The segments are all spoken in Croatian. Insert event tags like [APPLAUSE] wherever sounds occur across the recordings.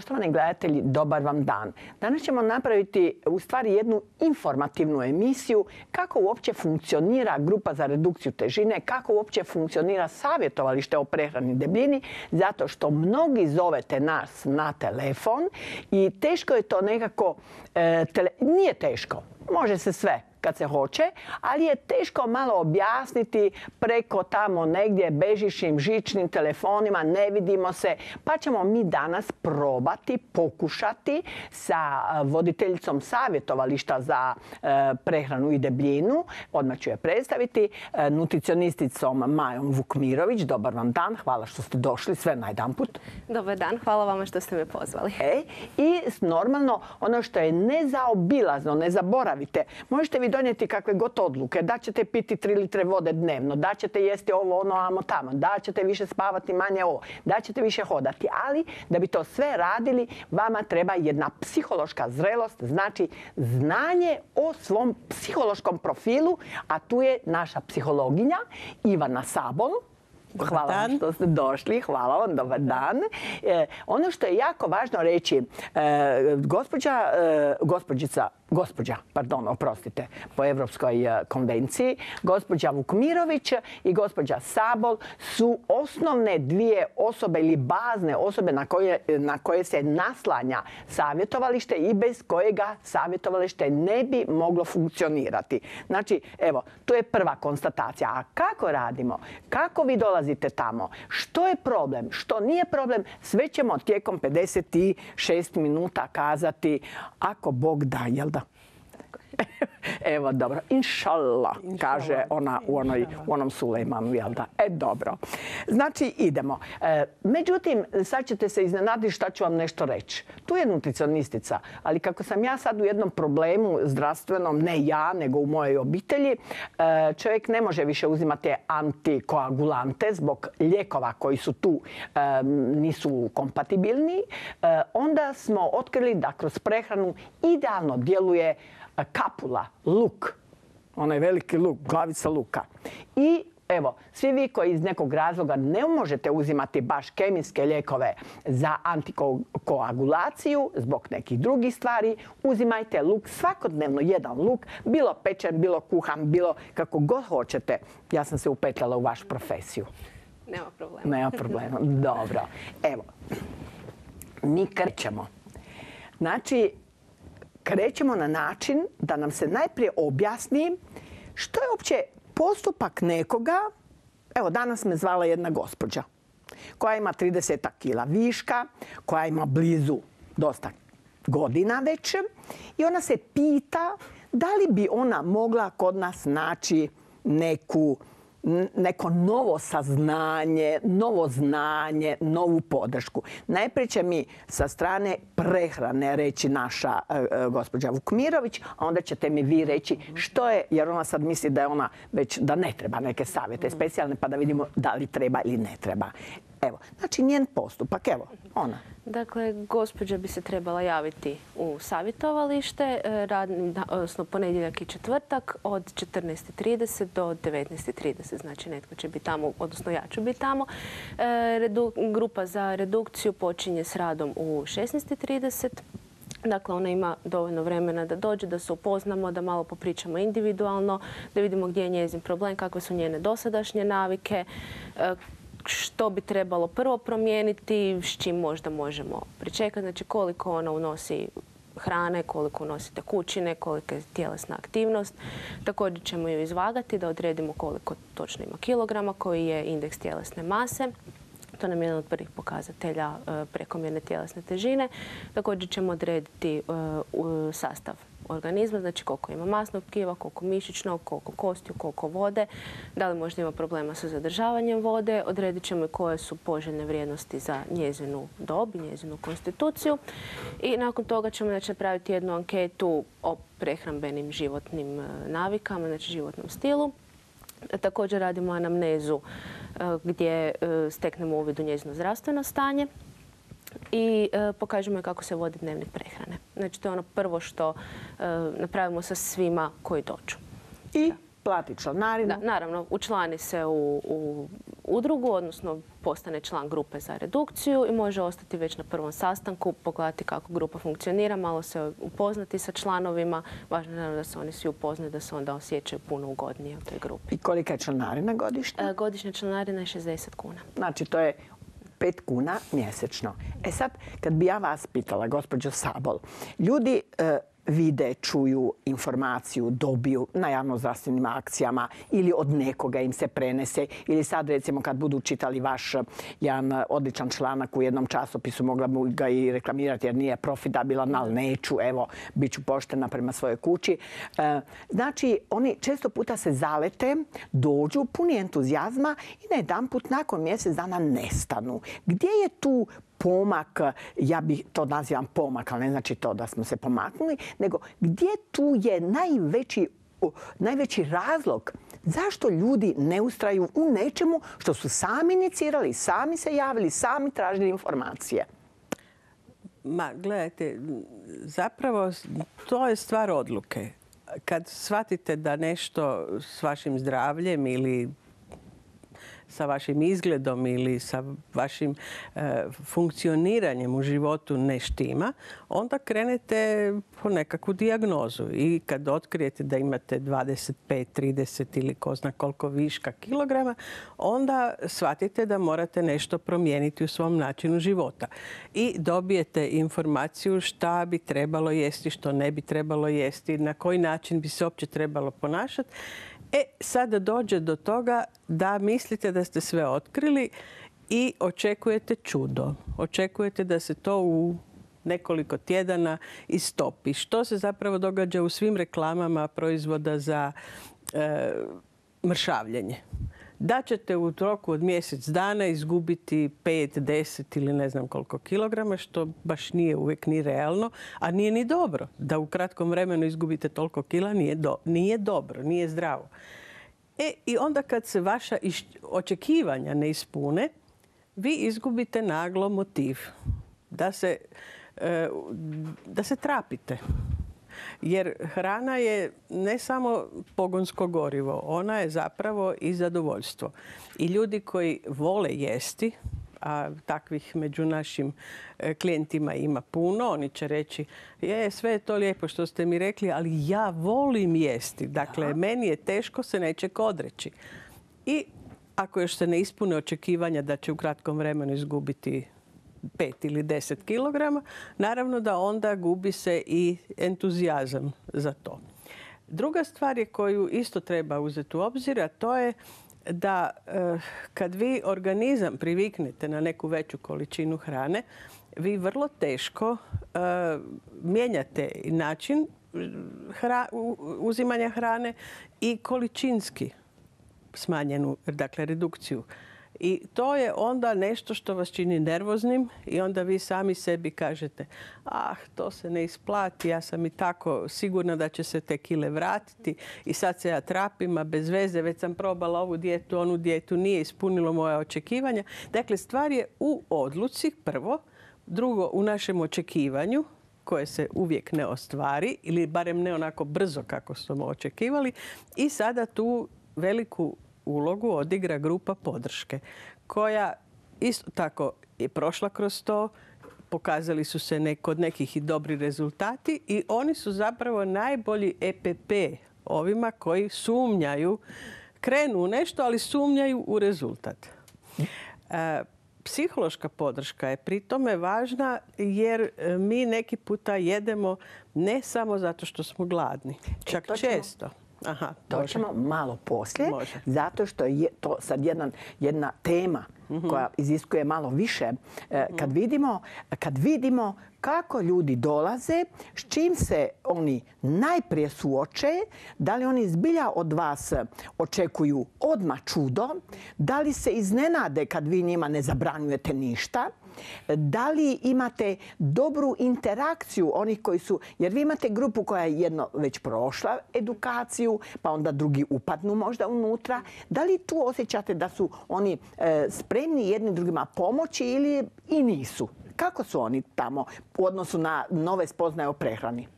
Poštovani gledatelji, dobar vam dan. Danas ćemo napraviti u stvari jednu informativnu emisiju kako uopće funkcionira grupa za redukciju težine, kako uopće funkcionira savjetovalište o prehrani debljini, zato što mnogi zovete nas na telefon i teško je to nekako, e, nije teško, može se sve kad se hoće, ali je teško malo objasniti preko tamo negdje bežišnim žičnim telefonima, ne vidimo se, pa ćemo mi danas probati, pokušati sa voditeljicom savjetovališta za e, prehranu i debljinu, odmah ću je predstaviti, e, nutricionisticom Majom Vukmirović. Dobar vam dan, hvala što ste došli, sve najdanput. Dobar dan, hvala vama što ste me pozvali. E, I normalno, ono što je nezaobilazno, ne zaboravite, možete vi donijeti kakve god odluke, da ćete piti 3 litre vode dnevno, da ćete jesti ovo, ono, amo tamo, da ćete više spavati, manje ovo, da ćete više hodati. Ali da bi to sve radili, vama treba jedna psihološka zrelost, znači znanje o svom psihološkom profilu, a tu je naša psihologinja Ivana Sabol, Hvala vam što ste došli, hvala vam, dobar dan. E, ono što je jako važno reći, e, gospođa, e, gospođica gospođa, pardon, oprostite, po Europskoj e, konvenciji, gospođa Vukmirović i gospođa Sabol su osnovne dvije osobe ili bazne osobe na koje, na koje se naslanja savjetovalište i bez kojega savjetovalište ne bi moglo funkcionirati. Znači, evo, to je prva konstatacija. A kako radimo? Kako vi dolazite tamo? Što je problem? Što nije problem? Sve ćemo tijekom 56 minuta kazati ako Bog da, jel da? [LAUGHS] Evo, dobro. Inšallah, kaže ona u, onoj, u onom Sulejmanu, jel da? E, dobro. Znači, idemo. E, međutim, sad ćete se iznenaditi šta ću vam nešto reći. Tu je nutricionistica, ali kako sam ja sad u jednom problemu zdravstvenom, ne ja, nego u mojoj obitelji, e, čovjek ne može više uzimati antikoagulante zbog lijekova koji su tu e, nisu kompatibilni. Onda smo otkrili da kroz prehranu idealno djeluje kapula, luk, onaj veliki luk, glavica luka. I evo, svi vi koji iz nekog razloga ne možete uzimati baš kemijske lijekove za antikoagulaciju zbog nekih drugih stvari, uzimajte luk, svakodnevno jedan luk, bilo pečen, bilo kuhan, bilo kako god hoćete. Ja sam se upetljala u vašu profesiju. Nema problema. Nema problema. [LAUGHS] Dobro. Evo, mi krećemo. Znači, krećemo na način da nam se najprije objasni što je uopće postupak nekoga. Evo, danas me zvala jedna gospođa koja ima 30 kila viška, koja ima blizu dosta godina već i ona se pita da li bi ona mogla kod nas naći neku neko novo saznanje, novo znanje, novu podršku. Najprije će mi sa strane prehrane reći naša e, e, gospođa Vukmirović, a onda ćete mi vi reći što je, jer ona sad misli da je ona već, da ne treba neke savjete specijalne, pa da vidimo da li treba ili ne treba. Evo, znači njen postupak, evo, ona. Dakle, gospođa bi se trebala javiti u savjetovalište, e, odnosno ponedjeljak i četvrtak od 14.30 do 19.30. Znači, netko će biti tamo, odnosno ja ću biti tamo. E, grupa za redukciju počinje s radom u 16.30. Dakle, ona ima dovoljno vremena da dođe, da se upoznamo, da malo popričamo individualno, da vidimo gdje je njezin problem, kakve su njene dosadašnje navike, e, što bi trebalo prvo promijeniti, s čim možda možemo pričekati, znači koliko ona unosi hrane, koliko unosi tekućine, kolika je tjelesna aktivnost. Također ćemo ju izvagati da odredimo koliko točno ima kilograma, koji je indeks tjelesne mase. To nam je jedan od prvih pokazatelja e, prekomjerne tjelesne težine. Također ćemo odrediti e, sastav organizma, znači koliko ima masnog tkiva, koliko mišićnog, koliko kostiju, koliko vode, da li možda ima problema sa zadržavanjem vode, odredit ćemo i koje su poželjne vrijednosti za njezinu dob njezinu konstituciju i nakon toga ćemo znači, napraviti jednu anketu o prehrambenim životnim e, navikama, znači životnom stilu. Također radimo anamnezu e, gdje e, steknemo uvid u njezino zdravstveno stanje i e, pokažemo je kako se vodi dnevnik prehrane. Znači to je ono prvo što e, napravimo sa svima koji dođu. I plati članarinu? Da, naravno, učlani se u, udrugu, odnosno postane član grupe za redukciju i može ostati već na prvom sastanku, pogledati kako grupa funkcionira, malo se upoznati sa članovima. Važno je da se oni svi upoznaju, da se onda osjećaju puno ugodnije u toj grupi. I kolika je članarina godišnja? E, godišnja članarina je 60 kuna. Znači, to je 5 kuna mjesečno. E sad, kad bi ja vas pitala, gospođo Sabol, ljudi e, vide, čuju informaciju, dobiju na javnozdravstvenim akcijama ili od nekoga im se prenese. Ili sad recimo kad budu čitali vaš jedan odličan članak u jednom časopisu, mogla bi ga i reklamirati jer nije profitabilan, ali neću, evo, bit ću poštena prema svojoj kući. E, znači, oni često puta se zalete, dođu puni entuzijazma i na jedan put nakon mjesec dana nestanu. Gdje je tu pomak, ja bih to nazivam pomak, ali ne znači to da smo se pomaknuli, nego gdje tu je najveći, najveći razlog zašto ljudi ne ustraju u nečemu što su sami inicirali, sami se javili, sami tražili informacije? Ma, gledajte, zapravo to je stvar odluke. Kad shvatite da nešto s vašim zdravljem ili sa vašim izgledom ili sa vašim e, funkcioniranjem u životu ne štima, onda krenete po nekakvu dijagnozu. I kad otkrijete da imate 25, 30 ili ko zna koliko viška kilograma, onda shvatite da morate nešto promijeniti u svom načinu života. I dobijete informaciju šta bi trebalo jesti, što ne bi trebalo jesti, na koji način bi se uopće trebalo ponašati. E, sada dođe do toga da mislite da ste sve otkrili i očekujete čudo. Očekujete da se to u nekoliko tjedana istopi. Što se zapravo događa u svim reklamama proizvoda za e, mršavljenje da ćete u roku od mjesec dana izgubiti 5, 10 ili ne znam koliko kilograma, što baš nije uvijek ni realno, a nije ni dobro. Da u kratkom vremenu izgubite toliko kila nije, nije dobro, nije zdravo. E, I onda kad se vaša očekivanja ne ispune, vi izgubite naglo motiv da se, e, da se trapite. Jer hrana je ne samo pogonsko gorivo, ona je zapravo i zadovoljstvo. I ljudi koji vole jesti, a takvih među našim e, klijentima ima puno. Oni će reći, je, sve je to lijepo što ste mi rekli, ali ja volim jesti. Dakle, meni je teško se nečeg odreći. I ako još se ne ispune očekivanja da će u kratkom vremenu izgubiti 5 ili 10 kilograma, naravno da onda gubi se i entuzijazam za to. Druga stvar je koju isto treba uzeti u obzir, a to je da eh, kad vi organizam priviknete na neku veću količinu hrane, vi vrlo teško eh, mijenjate način uzimanja hrane i količinski smanjenu, dakle redukciju i to je onda nešto što vas čini nervoznim i onda vi sami sebi kažete ah, to se ne isplati, ja sam i tako sigurna da će se te kile vratiti i sad se ja trapim, a bez veze, već sam probala ovu dijetu, onu dijetu, nije ispunilo moje očekivanja. Dakle, stvar je u odluci, prvo, drugo u našem očekivanju, koje se uvijek ne ostvari ili barem ne onako brzo kako smo očekivali i sada tu veliku ulogu odigra grupa podrške koja isto tako je prošla kroz to, pokazali su se kod nekih i dobri rezultati i oni su zapravo najbolji EPP ovima koji sumnjaju, krenu u nešto, ali sumnjaju u rezultat. E, psihološka podrška je pri tome važna jer e, mi neki puta jedemo ne samo zato što smo gladni, e, čak često. Aha, to ćemo malo poslije, zato što je to sad jedna tema mhm. koja iziskuje malo više. E, kad, vidimo, kad vidimo kako ljudi dolaze, s čim se oni najprije suoče, da li oni zbilja od vas očekuju odmah čudo, da li se iznenade kad vi njima ne zabranjujete ništa, da li imate dobru interakciju onih koji su, jer vi imate grupu koja je jedno već prošla edukaciju, pa onda drugi upadnu možda unutra. Da li tu osjećate da su oni e, spremni jedni drugima pomoći ili i nisu? Kako su oni tamo u odnosu na nove spoznaje o prehrani?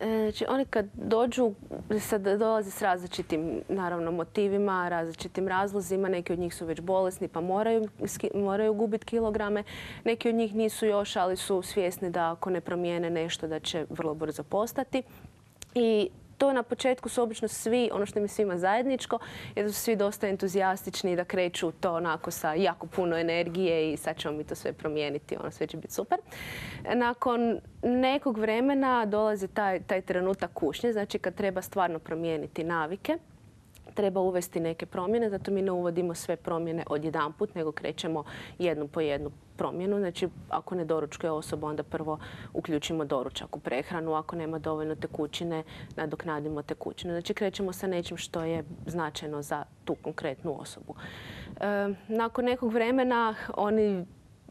Znači, oni kad dođu, sad dolaze s različitim, naravno, motivima, različitim razlozima. Neki od njih su već bolesni pa moraju, moraju gubiti kilograme. Neki od njih nisu još, ali su svjesni da ako ne promijene nešto da će vrlo brzo postati. I to na početku su obično svi, ono što mi svima zajedničko, je da su svi dosta entuzijastični da kreću to onako sa jako puno energije i sad ćemo mi to sve promijeniti, ono sve će biti super. Nakon nekog vremena dolazi taj, taj trenutak kušnje, znači kad treba stvarno promijeniti navike treba uvesti neke promjene, zato mi ne uvodimo sve promjene odjedanput, nego krećemo jednu po jednu promjenu. Znači, ako ne doručkuje osoba, onda prvo uključimo doručak u prehranu. Ako nema dovoljno tekućine, nadoknadimo tekućine. Znači, krećemo sa nečim što je značajno za tu konkretnu osobu. E, nakon nekog vremena oni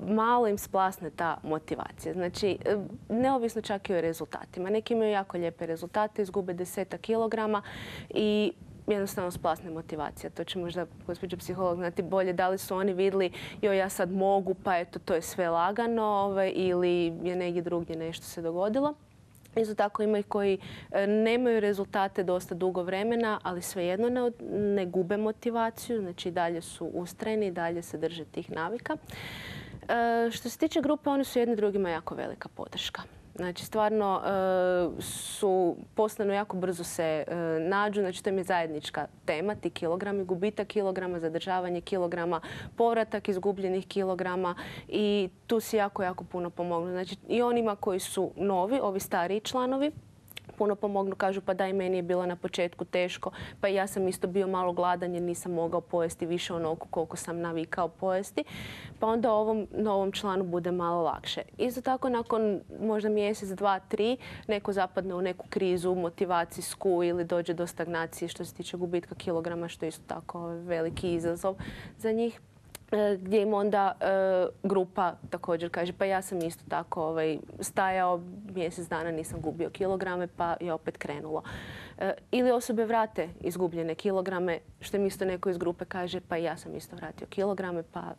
malo im splasne ta motivacija. Znači, e, neovisno čak i o rezultatima. Neki imaju jako lijepe rezultate, izgube deseta kilograma i jednostavno splasne motivacija. To će možda gospođa psiholog znati bolje da li su oni vidjeli joj ja sad mogu pa eto to je sve lagano ovaj, ili je negdje drugdje nešto se dogodilo. Isto tako ima ih koji e, nemaju rezultate dosta dugo vremena, ali svejedno ne, gube motivaciju, znači dalje su ustrajni i dalje se drže tih navika. E, što se tiče grupe, oni su jedni drugima jako velika podrška. Znači, stvarno e, su postanu jako brzo se e, nađu. Znači, to je zajednička tema, ti kilogrami, gubitak kilograma, zadržavanje kilograma, povratak izgubljenih kilograma i tu si jako, jako puno pomognu. Znači, i onima koji su novi, ovi stariji članovi, puno pomognu, kažu pa daj meni je bilo na početku teško, pa ja sam isto bio malo gladan jer nisam mogao pojesti više onoliko koliko sam navikao pojesti, pa onda ovom novom članu bude malo lakše. Isto tako nakon možda mjesec, dva, tri, neko zapadne u neku krizu motivacijsku ili dođe do stagnacije što se tiče gubitka kilograma, što je isto tako veliki izazov za njih. E, gdje im onda e, grupa također kaže pa ja sam isto tako ovaj, stajao mjesec dana nisam gubio kilograme pa je opet krenulo. E, ili osobe vrate izgubljene kilograme što im isto neko iz grupe kaže pa ja sam isto vratio kilograme pa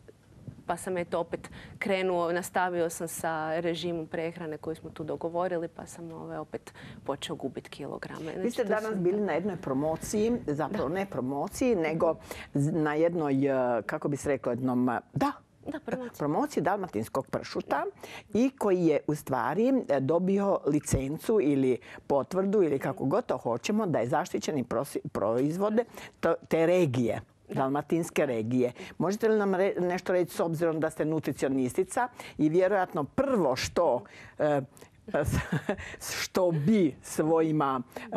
pa sam eto opet krenuo, nastavio sam sa režimom prehrane koju smo tu dogovorili, pa sam ovaj, opet počeo gubiti kilograme. Vi ste znači, danas bili na jednoj promociji, zapravo ne promociji, nego na jednoj, eh, kako bi se rekla, jednom, eh, da, da, promociji. dalmatinskog pršuta i koji je u stvari eh, dobio licencu ili potvrdu ili kako god to hoćemo da je zaštićeni proizvode te regije dalmatinske regije. Možete li nam nešto reći s obzirom da ste nutricionistica i vjerojatno prvo što e, [LAUGHS] što bi svojima, e,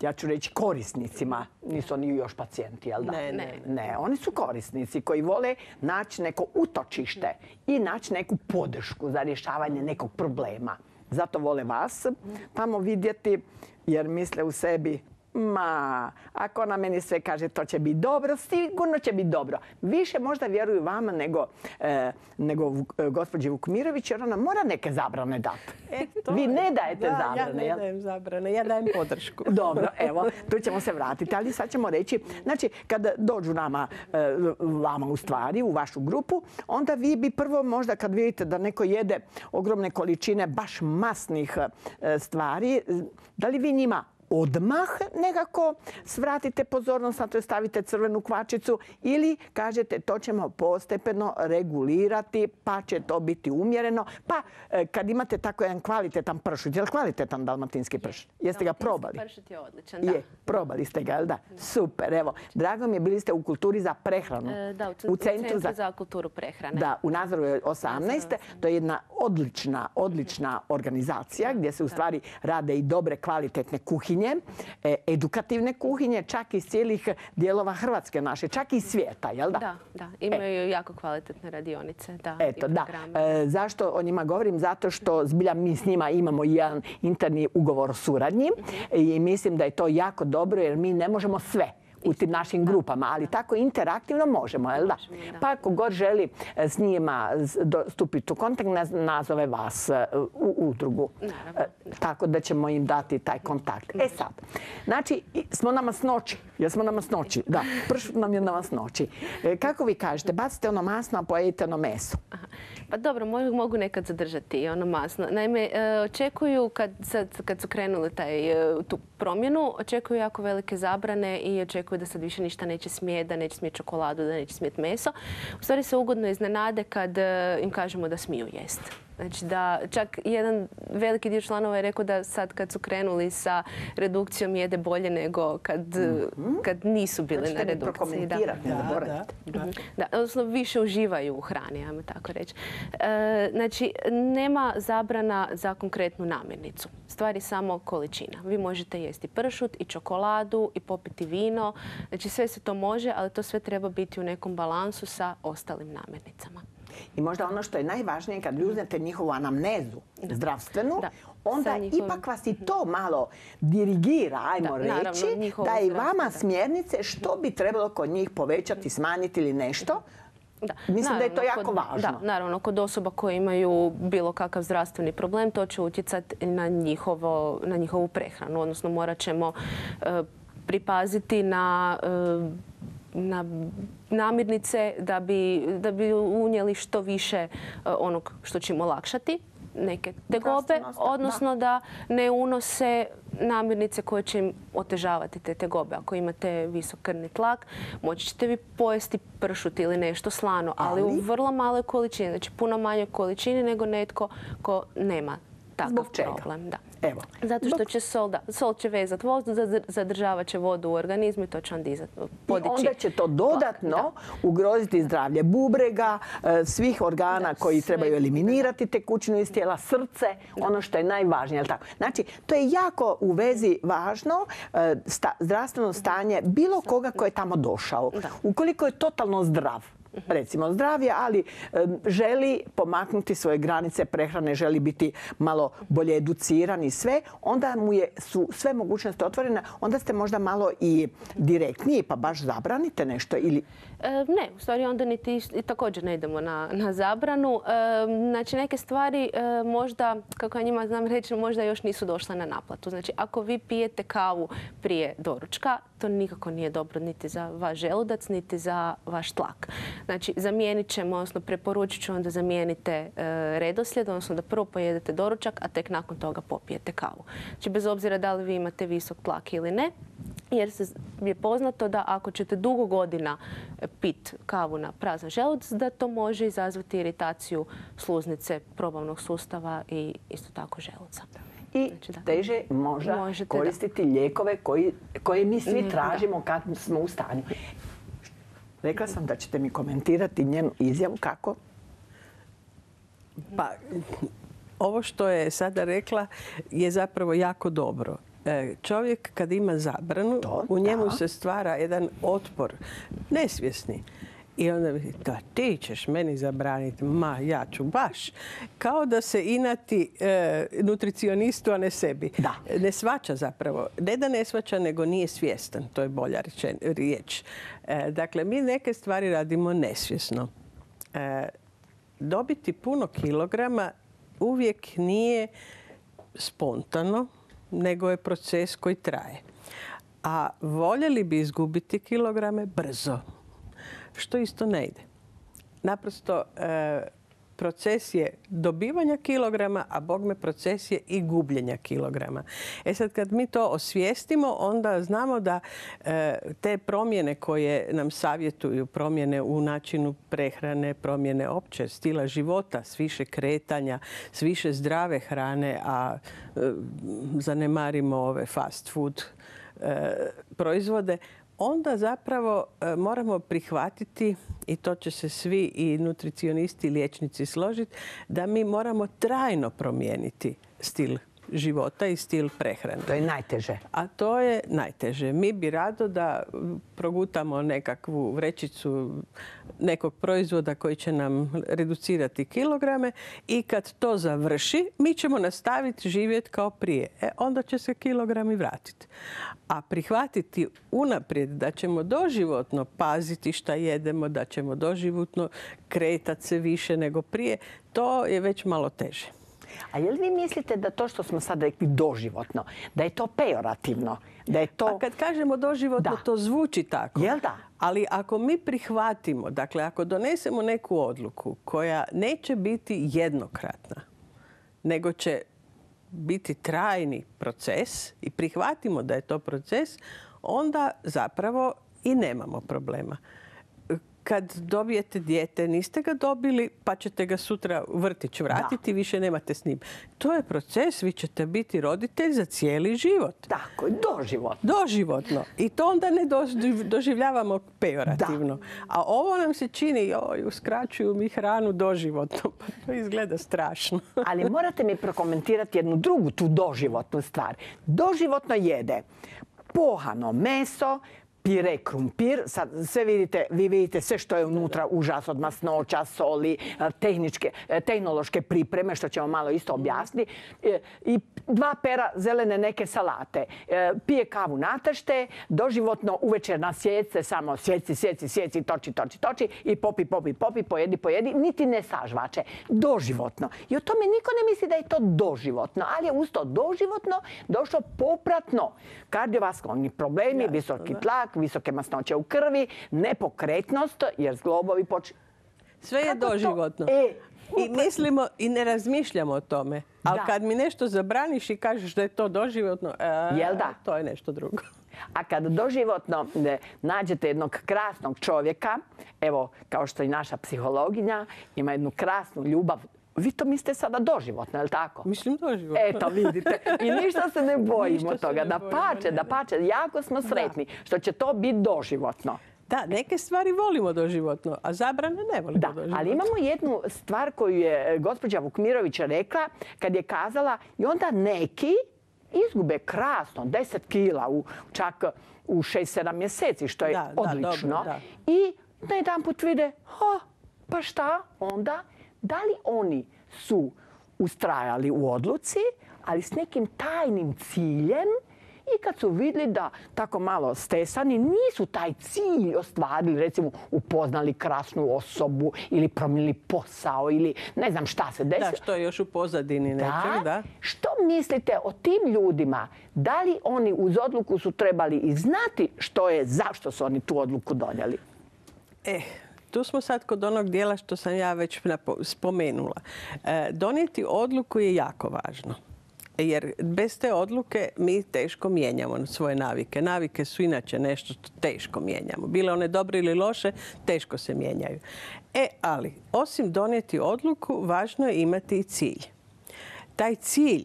ja ću reći korisnicima, nisu oni još pacijenti, jel da? Ne, ne. Ne, oni su korisnici koji vole naći neko utočište i naći neku podršku za rješavanje nekog problema. Zato vole vas tamo vidjeti jer misle u sebi Ma, ako ona meni sve kaže to će biti dobro, sigurno će biti dobro. Više možda vjeruju vama nego, e, nego e, gospođi Vukmirović jer ona mora neke zabrane dati. E, Vi ne dajete zabrane. Ja ne dajem zabrane, ja dajem podršku. [LAUGHS] dobro, evo, tu ćemo se vratiti. Ali sad ćemo reći, znači, kada dođu nama, e, vama u stvari, u vašu grupu, onda vi bi prvo možda kad vidite da neko jede ogromne količine baš masnih stvari, da li vi njima odmah nekako svratite pozornost na to stavite crvenu kvačicu ili kažete to ćemo postepeno regulirati pa će to biti umjereno. Pa e, kad imate tako jedan kvalitetan pršut, je li kvalitetan dalmatinski pršut? Jeste ga probali? Pršut je odličan, da. Je, probali ste ga, jel da? Super, evo. Drago mi je, bili ste u kulturi za prehranu. E, da, u, centru, za... kulturu prehrane. Da, u Nazoru je 18. To je jedna odlična, odlična organizacija gdje se u stvari rade i dobre kvalitetne kuhinje kuhinje, e, edukativne kuhinje, čak iz cijelih dijelova Hrvatske naše, čak i iz svijeta, jel da? Da, da. Imaju jako kvalitetne radionice, da. Eto, da. E, zašto o njima govorim? Zato što zbilja mi s njima imamo jedan interni ugovor o suradnji i mislim da je to jako dobro jer mi ne možemo sve u tim našim grupama, ali tako interaktivno možemo, jel da? Pa ako god želi e, s njima stupiti u kontakt, nazove vas e, u udrugu. E, tako da ćemo im dati taj kontakt. E sad, znači, smo na masnoći. Jel smo na masnoći? Da, pršut nam je na masnoći. Kako vi kažete, bacite ono masno, a pojedite ono meso. Pa dobro, mogu, nekad zadržati ono masno. Naime, očekuju kad, sad, kad su krenuli taj, tu promjenu, očekuju jako velike zabrane i očekuju da sad više ništa neće smijeti, da neće smijeti čokoladu, da neće smijeti meso. U stvari se ugodno iznenade kad e, im kažemo da smiju jest. Znači da čak jedan veliki dio članova je rekao da sad kad su krenuli sa redukcijom jede bolje nego kad, Mhm. kad nisu bili Hoćete na redukciji. Da. prokomentirati, ne Da, zaboravite. da. Da, odnosno više uživaju u hrani, ajmo tako reći. E, znači, nema zabrana za konkretnu namirnicu. Stvari samo količina. Vi možete jesti pršut i čokoladu i popiti vino. Znači, sve se to može, ali to sve treba biti u nekom balansu sa ostalim namirnicama. I možda ono što je najvažnije kad uzmete njihovu anamnezu zdravstvenu, Da. onda njihovim- ipak vas i to malo dirigira, ajmo naravno, reći, da i vama smjernice što bi trebalo kod njih povećati, smanjiti ili nešto. Da. Mislim da je to jako kod- važno. Da, naravno, kod osoba koje imaju bilo kakav zdravstveni problem, to će utjecati na, njihovo, na njihovu prehranu. Odnosno, morat ćemo e, pripaziti na e, na namirnice da bi, da bi unijeli što više e, onog što će im olakšati neke tegobe, odnosno da ne unose namirnice koje će im otežavati te tegobe. Ako imate visok krvni tlak, moći ćete vi pojesti pršut ili nešto slano, ali, Ali? u vrlo maloj količini, znači puno manjoj količini nego netko ko nema takav Zbog čega? problem. Da. Evo. Zato što će sol, da, sol će vezati vodu, zadr- zadržavat će vodu u organizmu i to će on dizat, I podići. onda će to dodatno Da. ugroziti zdravlje bubrega, e, svih organa Da, koji trebaju eliminirati tekućinu iz tijela, srce, ono što je najvažnije. tako? Znači, to je jako u vezi važno e, sta- zdravstveno stanje bilo koga ko je tamo došao. Ukoliko je totalno zdrav, recimo zdrav je, ali želi pomaknuti svoje granice prehrane, želi biti malo bolje educiran i sve, onda mu je, su sve mogućnosti otvorene, onda ste možda malo i direktniji, pa baš zabranite nešto ili Ne, u stvari onda niti i također ne idemo na, zabranu. E, Znači neke stvari e, možda, kako ja njima znam reći, možda još nisu došle na naplatu. Znači ako vi pijete kavu prije doručka, to nikako nije dobro niti za vaš želudac, niti za vaš tlak. Znači zamijenit ćemo, odnosno preporučit ću vam da zamijenite e, redoslijed, odnosno da prvo pojedete doručak, a tek nakon toga popijete kavu. Znači bez obzira da li vi imate visok tlak ili ne, jer se je poznato da ako ćete dugo godina e, pit kavu na prazan želudac, da to može izazvati iritaciju sluznice probavnog sustava i isto tako želuca. i Znači, da. teže možda Možete, da. koristiti lijekove koji, koje mi svi da. tražimo kad smo u stanju. Rekla sam da ćete mi komentirati njenu izjavu kako. Pa, ovo što je sada rekla je zapravo jako dobro. E, Čovjek kad ima zabranu, To, u njemu da. se stvara jedan otpor, nesvjesni. I onda bi, da ti ćeš meni zabraniti, ma ja ću baš. Kao da se inati e, nutricionistu, a ne sebi. Da. Ne svača zapravo. Ne da ne svača, nego nije svjestan. To je bolja rečen- riječ. E, dakle, mi neke stvari radimo nesvjesno. E, dobiti puno kilograma uvijek nije spontano, nego je proces koji traje. A voljeli bi izgubiti kilograme brzo, što isto ne ide. Naprosto e, proces je dobivanja kilograma, a bogme proces je i gubljenja kilograma. E sad kad mi to osvijestimo, onda znamo da e, te promjene koje nam savjetuju, promjene u načinu prehrane, promjene opće stila života, s više kretanja, s više zdrave hrane, a e, zanemarimo ove fast food e, proizvode, onda zapravo e, moramo prihvatiti i to će se svi i nutricionisti i liječnici složiti da mi moramo trajno promijeniti stil života i stil prehrane. To je najteže. A to je najteže. Mi bi rado da progutamo nekakvu vrećicu nekog proizvoda koji će nam reducirati kilograme i kad to završi, mi ćemo nastaviti živjeti kao prije. E, onda će se kilogrami vratiti. A prihvatiti unaprijed da ćemo doživotno paziti šta jedemo, da ćemo doživotno kretati se više nego prije, to je već malo teže. A je li vi mislite da to što smo sad rekli doživotno, da je to pejorativno? Da je to... A kad kažemo doživotno, Da. to zvuči tako. Jel da? Ali ako mi prihvatimo, dakle ako donesemo neku odluku koja neće biti jednokratna, nego će biti trajni proces i prihvatimo da je to proces, onda zapravo i nemamo problema. Kad dobijete dijete, niste ga dobili pa ćete ga sutra u vrtić vratiti, više nemate s njim. To je proces, vi ćete biti roditelj za cijeli život. Tako doživotno. Doživotno. I to onda ne dož- doživljavamo pejorativno. A ovo nam se čini, joj, uskraćuju mi hranu doživotno. Pa to izgleda strašno. [LAUGHS] Ali morate mi prokomentirati jednu drugu tu doživotnu stvar. Doživotno jede pohano meso, pire krumpir, sad sve vidite, vi vidite sve što je unutra, užas od masnoća, soli, e, tehničke, e, tehnološke pripreme, što ćemo malo isto objasniti, E, i dva pera zelene neke salate. Pije kavu natašte, doživotno uvečer na sjece, samo sjeci, sjeci, sjeci, toči, toči, toči i popi, popi, popi, pojedi, pojedi, niti ne sažvače. Doživotno. I o tome niko ne misli da je to doživotno, ali je uz to doživotno došlo popratno. Kardiovaskularni problemi, visoki da. Tlak, visoke masnoće u krvi, nepokretnost, jer zglobovi počinju... Sve je Kako to? doživotno. E, I mislimo i ne razmišljamo o tome. Ali Da. kad mi nešto zabraniš i kažeš da je to doživotno, e, Jel da? to je nešto drugo. [LAUGHS] A kad doživotno e, nađete jednog krasnog čovjeka, evo, kao što i naša psihologinja, ima jednu krasnu ljubav, vi to mislite sada doživotno, je li tako? Mislim doživotno. Eto, vidite. I [LAUGHS] ništa se ne bojimo Ništa toga. ne Da bojimo, pače, ne, da pače. Jako smo sretni što će to biti doživotno. Da, neke stvari volimo doživotno, a zabrane ne volimo Da, doživotno. ali imamo jednu stvar koju je e, gospođa Vukmirović rekla kad je kazala i onda neki izgube krasno 10 kila u, čak u 6-7 mjeseci, što je Da, da, odlično. dobro. I na jedan put vide, ha, pa šta onda? Da li oni su ustrajali u odluci, ali s nekim tajnim ciljem i kad su vidjeli da tako malo stesani nisu taj cilj ostvarili, recimo upoznali krasnu osobu ili promijenili posao ili ne znam šta se Da, desilo. što je još u pozadini nečeg, da. Što mislite o tim ljudima? Da li oni uz odluku su trebali i znati što je, zašto su oni tu odluku donijeli? E, tu smo sad kod onog dijela što sam ja već spomenula. E, donijeti odluku je jako važno. Jer bez te odluke mi teško mijenjamo svoje navike. Navike su inače nešto što teško mijenjamo. Bile one dobre ili loše, teško se mijenjaju. E, ali osim donijeti odluku, važno je imati i cilj. Taj cilj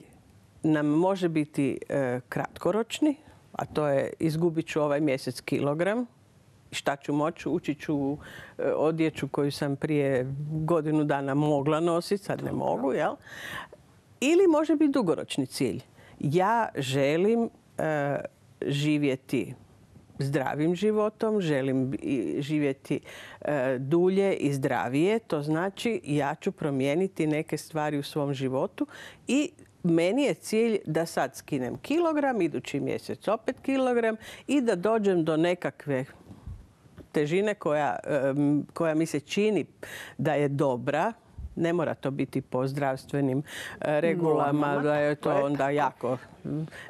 nam može biti e, kratkoročni, a to je izgubit ću ovaj mjesec kilogram, šta ću moći, ući ću e, odjeću koju sam prije godinu dana mogla nositi, sad ne mogu, jel? Ili može biti dugoročni cilj. Ja želim e, živjeti zdravim životom, želim živjeti e, dulje i zdravije. To znači ja ću promijeniti neke stvari u svom životu i meni je cilj da sad skinem kilogram, idući mjesec opet kilogram i da dođem do nekakve težine koja, koja mi se čini da je dobra, ne mora to biti po zdravstvenim e, regulama, da je to onda jako...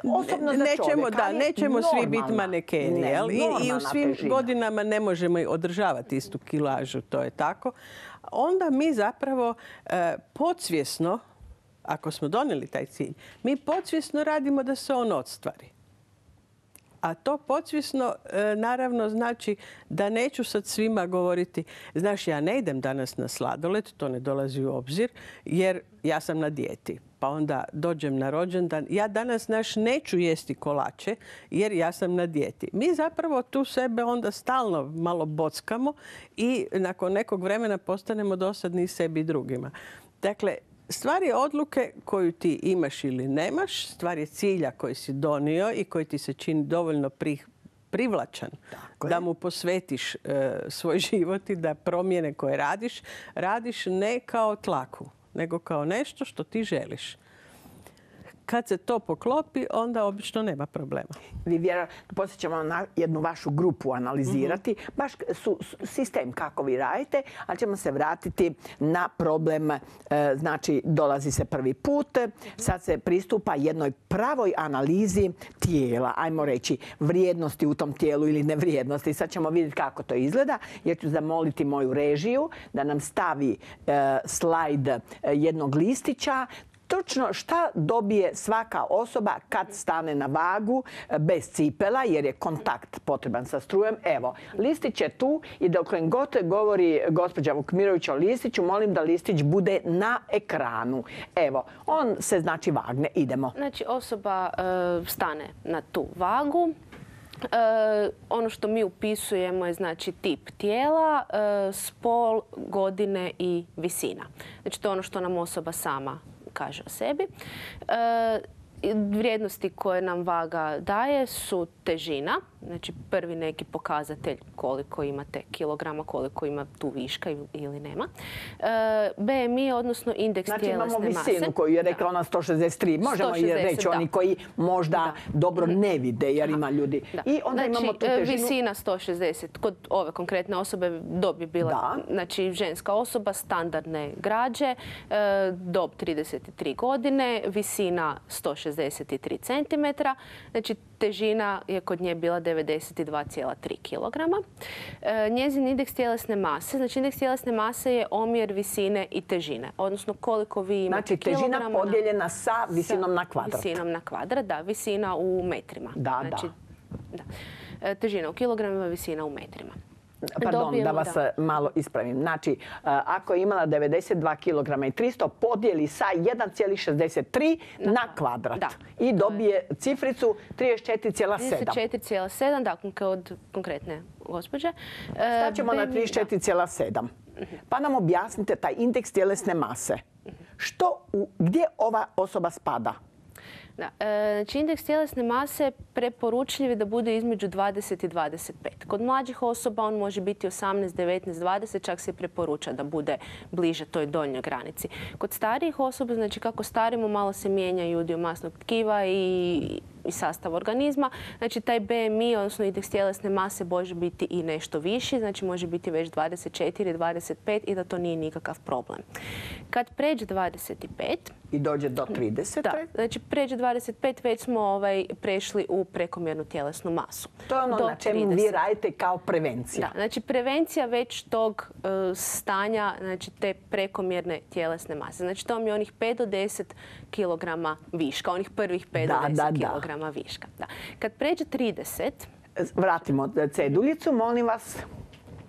Osobno za nećemo, da, nećemo svi biti manekeni, Ne, jel? I, I u svim težina. godinama ne možemo i održavati istu kilažu, to je tako. Onda mi zapravo e, podsvjesno, ako smo donijeli taj cilj, mi podsvjesno radimo da se on ostvari. A to podsvjesno e, naravno znači da neću sad svima govoriti, znaš ja ne idem danas na sladoled, to ne dolazi u obzir, jer ja sam na dijeti. Pa onda dođem na rođendan, ja danas naš neću jesti kolače jer ja sam na dijeti. Mi zapravo tu sebe onda stalno malo bockamo i nakon nekog vremena postanemo dosadni sebi i drugima. Dakle, Stvar je odluke koju ti imaš ili nemaš, stvar je cilja koji si donio i koji ti se čini dovoljno pri- privlačan Tako da mu posvetiš e, svoj život i da promjene koje radiš, radiš ne kao tlaku, nego kao nešto što ti želiš. Kad se to poklopi, onda obično nema problema. Vi vjerojatno, poslije ćemo na jednu vašu grupu analizirati, baš su, sistem kako vi radite, ali ćemo se vratiti na problem, e, znači dolazi se prvi put, sad se pristupa jednoj pravoj analizi tijela, ajmo reći vrijednosti u tom tijelu ili nevrijednosti. Sad ćemo vidjeti kako to izgleda, jer ću zamoliti moju režiju da nam stavi e, slajd e, jednog listića točno šta dobije svaka osoba kad stane na vagu e, bez cipela jer je kontakt potreban sa strujem. Evo, listić je tu i dok god govori gospođa Vukmirović o listiću, molim da listić bude na ekranu. Evo, on se znači vagne. Idemo. Znači osoba e, stane na tu vagu, e, ono što mi upisujemo je znači tip tijela, spol, godine i visina. Znači to je ono što nam osoba sama kaže o sebi. E, vrijednosti koje nam vaga daje su težina, znači prvi neki pokazatelj koliko imate kilograma, koliko ima tu viška ili nema. E, BMI, odnosno indeks znači, tijelesne mase. Znači imamo visinu koju je rekla ona 163. Možemo 160, i reći oni koji možda dobro ne vide jer ima ljudi. I onda znači, imamo tu težinu. Visina 160. Kod ove konkretne osobe dob je bila znači ženska osoba standardne građe, e, dob 33 godine, visina 163 cm. Znači težina je kod nje bila 92,3 kg. E, njezin indeks tjelesne mase, znači indeks tjelesne mase je omjer visine i težine, odnosno koliko vi imate Znači težina podijeljena sa visinom na kvadrat. Visinom na kvadrat, da, visina u metrima. Da, da. Znači, e, težina u kilogramima, visina u metrima. Pardon, da vas e, malo ispravim. Znači, ako je imala 92 kg i 300, podijeli sa 1,63 na, kvadrat. I dobije cifricu 34,7. 34,7, dakle, od konkretne gospođe. Staćemo na 34,7. Pa nam objasnite taj indeks tjelesne mase. Što, gdje ova osoba spada? Da. E, znači, indeks tjelesne mase preporučljiv da bude između 20 i 25. Kod mlađih osoba on može biti 18, 19, 20, čak se preporuča da bude bliže toj donjoj granici. Kod starijih osoba, znači kako starimo, malo se mijenja udio masnog tkiva i i sastav organizma. Znači taj BMI, odnosno indeks tjelesne mase može biti i nešto viši, znači može biti već 24, 25 i da to nije nikakav problem. Kad pređe 25... I dođe do 30. Da, znači pređe 25 već smo ovaj, prešli u prekomjernu tjelesnu masu. To je ono na čemu vi radite kao prevencija. Da, znači prevencija već tog e, stanja, znači te prekomjerne tjelesne mase. Znači to vam je onih 5 do 10 kilograma viška, onih prvih 5 do 10 kilograma viška. Da. Kad pređe 30... Vratimo ceduljicu, molim vas.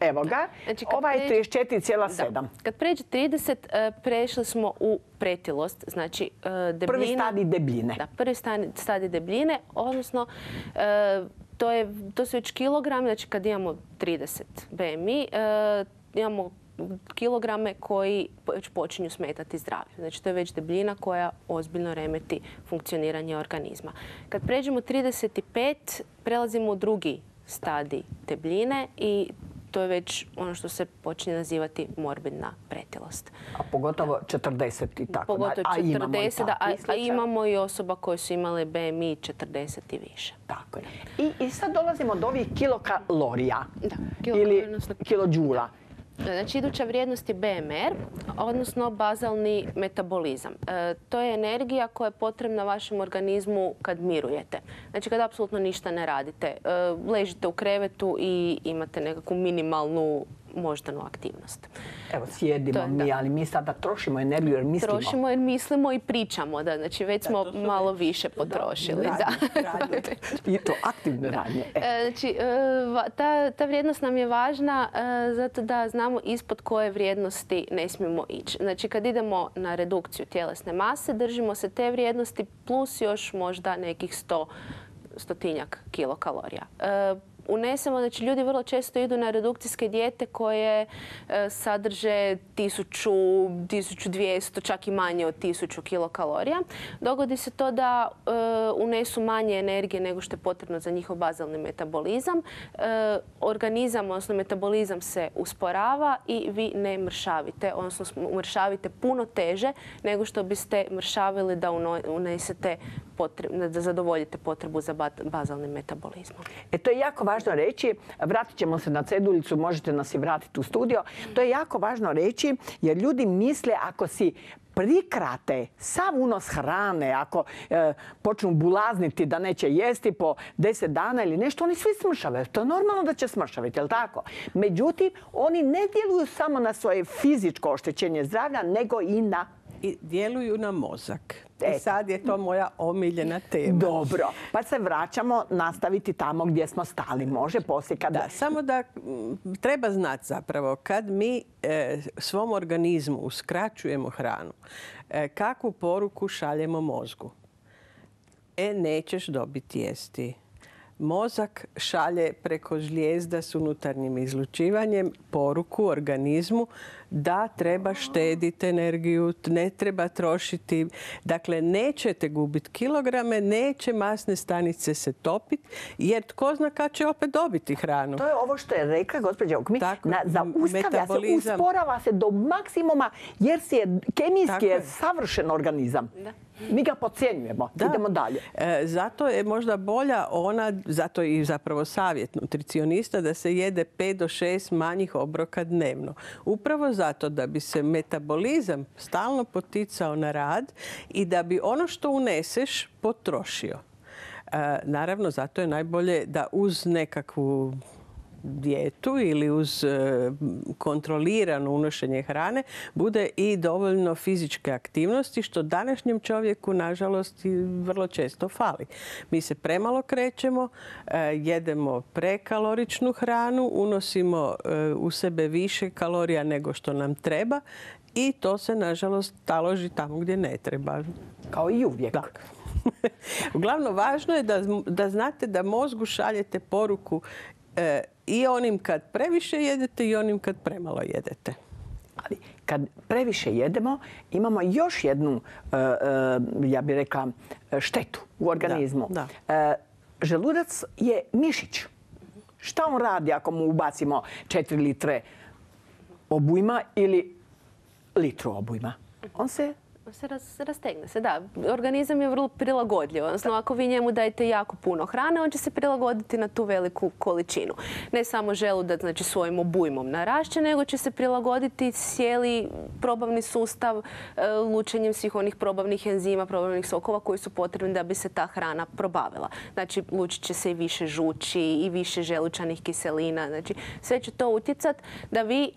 Evo ga. Znači, ovaj je 34,7. Kad pređe 30, e, prešli smo u pretilost. Znači, e, debljina... Prvi stadij debljine. Da, prvi stadij debljine, odnosno e, to, je, to su već kilogrami, znači kad imamo 30 BMI, imamo kilograme koji već počinju smetati zdravlju. Znači to je već debljina koja ozbiljno remeti funkcioniranje organizma. Kad pređemo 35, prelazimo u drugi stadij debljine i to je već ono što se počinje nazivati morbidna pretilost. A pogotovo 40 i tako Pogotovo 40, a, a, imamo i osoba koje su imale BMI 40 i više. Tako je. I, i sad dolazimo do ovih kilokalorija da, ili kilođula. Znači, iduća vrijednost je BMR, odnosno bazalni metabolizam. E, to je energija koja je potrebna vašem organizmu kad mirujete. Znači, kad apsolutno ništa ne radite. E, ležite u krevetu i imate nekakvu minimalnu moždanu aktivnost. Evo, sjedimo mi, ali mi sada trošimo energiju jer mislimo. Trošimo jer mislimo i pričamo. Da, znači, već smo malo više potrošili. Da, [LAUGHS] I to aktivne radnje. E. E, znači, e, ta, ta vrijednost nam je važna zato da znamo ispod koje vrijednosti ne smijemo ići. Znači, kad idemo na redukciju tjelesne mase, držimo se te vrijednosti plus još možda nekih sto stotinjak kilokalorija unesemo, znači ljudi vrlo često idu na redukcijske dijete koje e, sadrže 1000, 1200, čak i manje od 1000 kilokalorija. Dogodi se to da e, unesu manje energije nego što je potrebno za njihov bazalni metabolizam. E, organizam, odnosno metabolizam se usporava i vi ne mršavite, odnosno mršavite puno teže nego što biste mršavili da unesete da zadovoljite potrebu za bazalnim metabolizmom. E, to je jako važno reći. Vratit ćemo se na ceduljicu, možete nas i vratiti u studio. To je jako važno reći jer ljudi misle ako si prikrate sav unos hrane, ako e, počnu bulazniti da neće jesti po deset dana ili nešto, oni svi smršave. To je normalno da će smršaviti, jel tako? Međutim, oni ne djeluju samo na svoje fizičko oštećenje zdravlja, nego i na i djeluju na mozak. I e. sad je to moja omiljena tema. Dobro, pa se vraćamo nastaviti tamo gdje smo stali. Može poslije kada... Da, samo da treba znati zapravo kad mi e, svom organizmu uskraćujemo hranu, e, kakvu poruku šaljemo mozgu? E, nećeš dobiti jesti Mozak šalje preko žlijezda s unutarnjim izlučivanjem poruku organizmu da treba štediti energiju, ne treba trošiti. Dakle, nećete gubiti kilograme, neće masne stanice se topiti, jer tko zna kad će opet dobiti hranu. To je ovo što je rekla gospođa Okmi. Zaustavlja se, usporava se do maksimuma, jer se je kemijski je savršen organizam. Mi ga pocijenjujemo. Idemo dalje. E, zato je možda bolja ona, zato i zapravo savjet nutricionista, da se jede 5 do 6 manjih obroka dnevno. Upravo zato da bi se metabolizam stalno poticao na rad i da bi ono što uneseš potrošio. E, naravno, zato je najbolje da uz nekakvu dijetu ili uz e, kontrolirano unošenje hrane bude i dovoljno fizičke aktivnosti što današnjem čovjeku nažalost vrlo često fali. Mi se premalo krećemo, e, jedemo prekaloričnu hranu, unosimo e, u sebe više kalorija nego što nam treba i to se nažalost taloži tamo gdje ne treba. Kao i uvijek. [LAUGHS] Uglavnom, važno je da, da znate da mozgu šaljete poruku i onim kad previše jedete i onim kad premalo jedete. Ali kad previše jedemo, imamo još jednu, e, e, ja bih rekla, štetu u organizmu. E, želudac je mišić. Šta on radi ako mu ubacimo četiri litre obujma ili litru obujma? On se se rastegne se, da. Organizam je vrlo prilagodljiv. Odnosno, ako vi njemu dajete jako puno hrane, on će se prilagoditi na tu veliku količinu. Ne samo želudac, znači svojim obujmom narašće, nego će se prilagoditi cijeli probavni sustav e, lučenjem svih onih probavnih enzima, probavnih sokova koji su potrebni da bi se ta hrana probavila. Znači, lučit će se i više žuči i više želučanih kiselina. Znači, sve će to utjecat da vi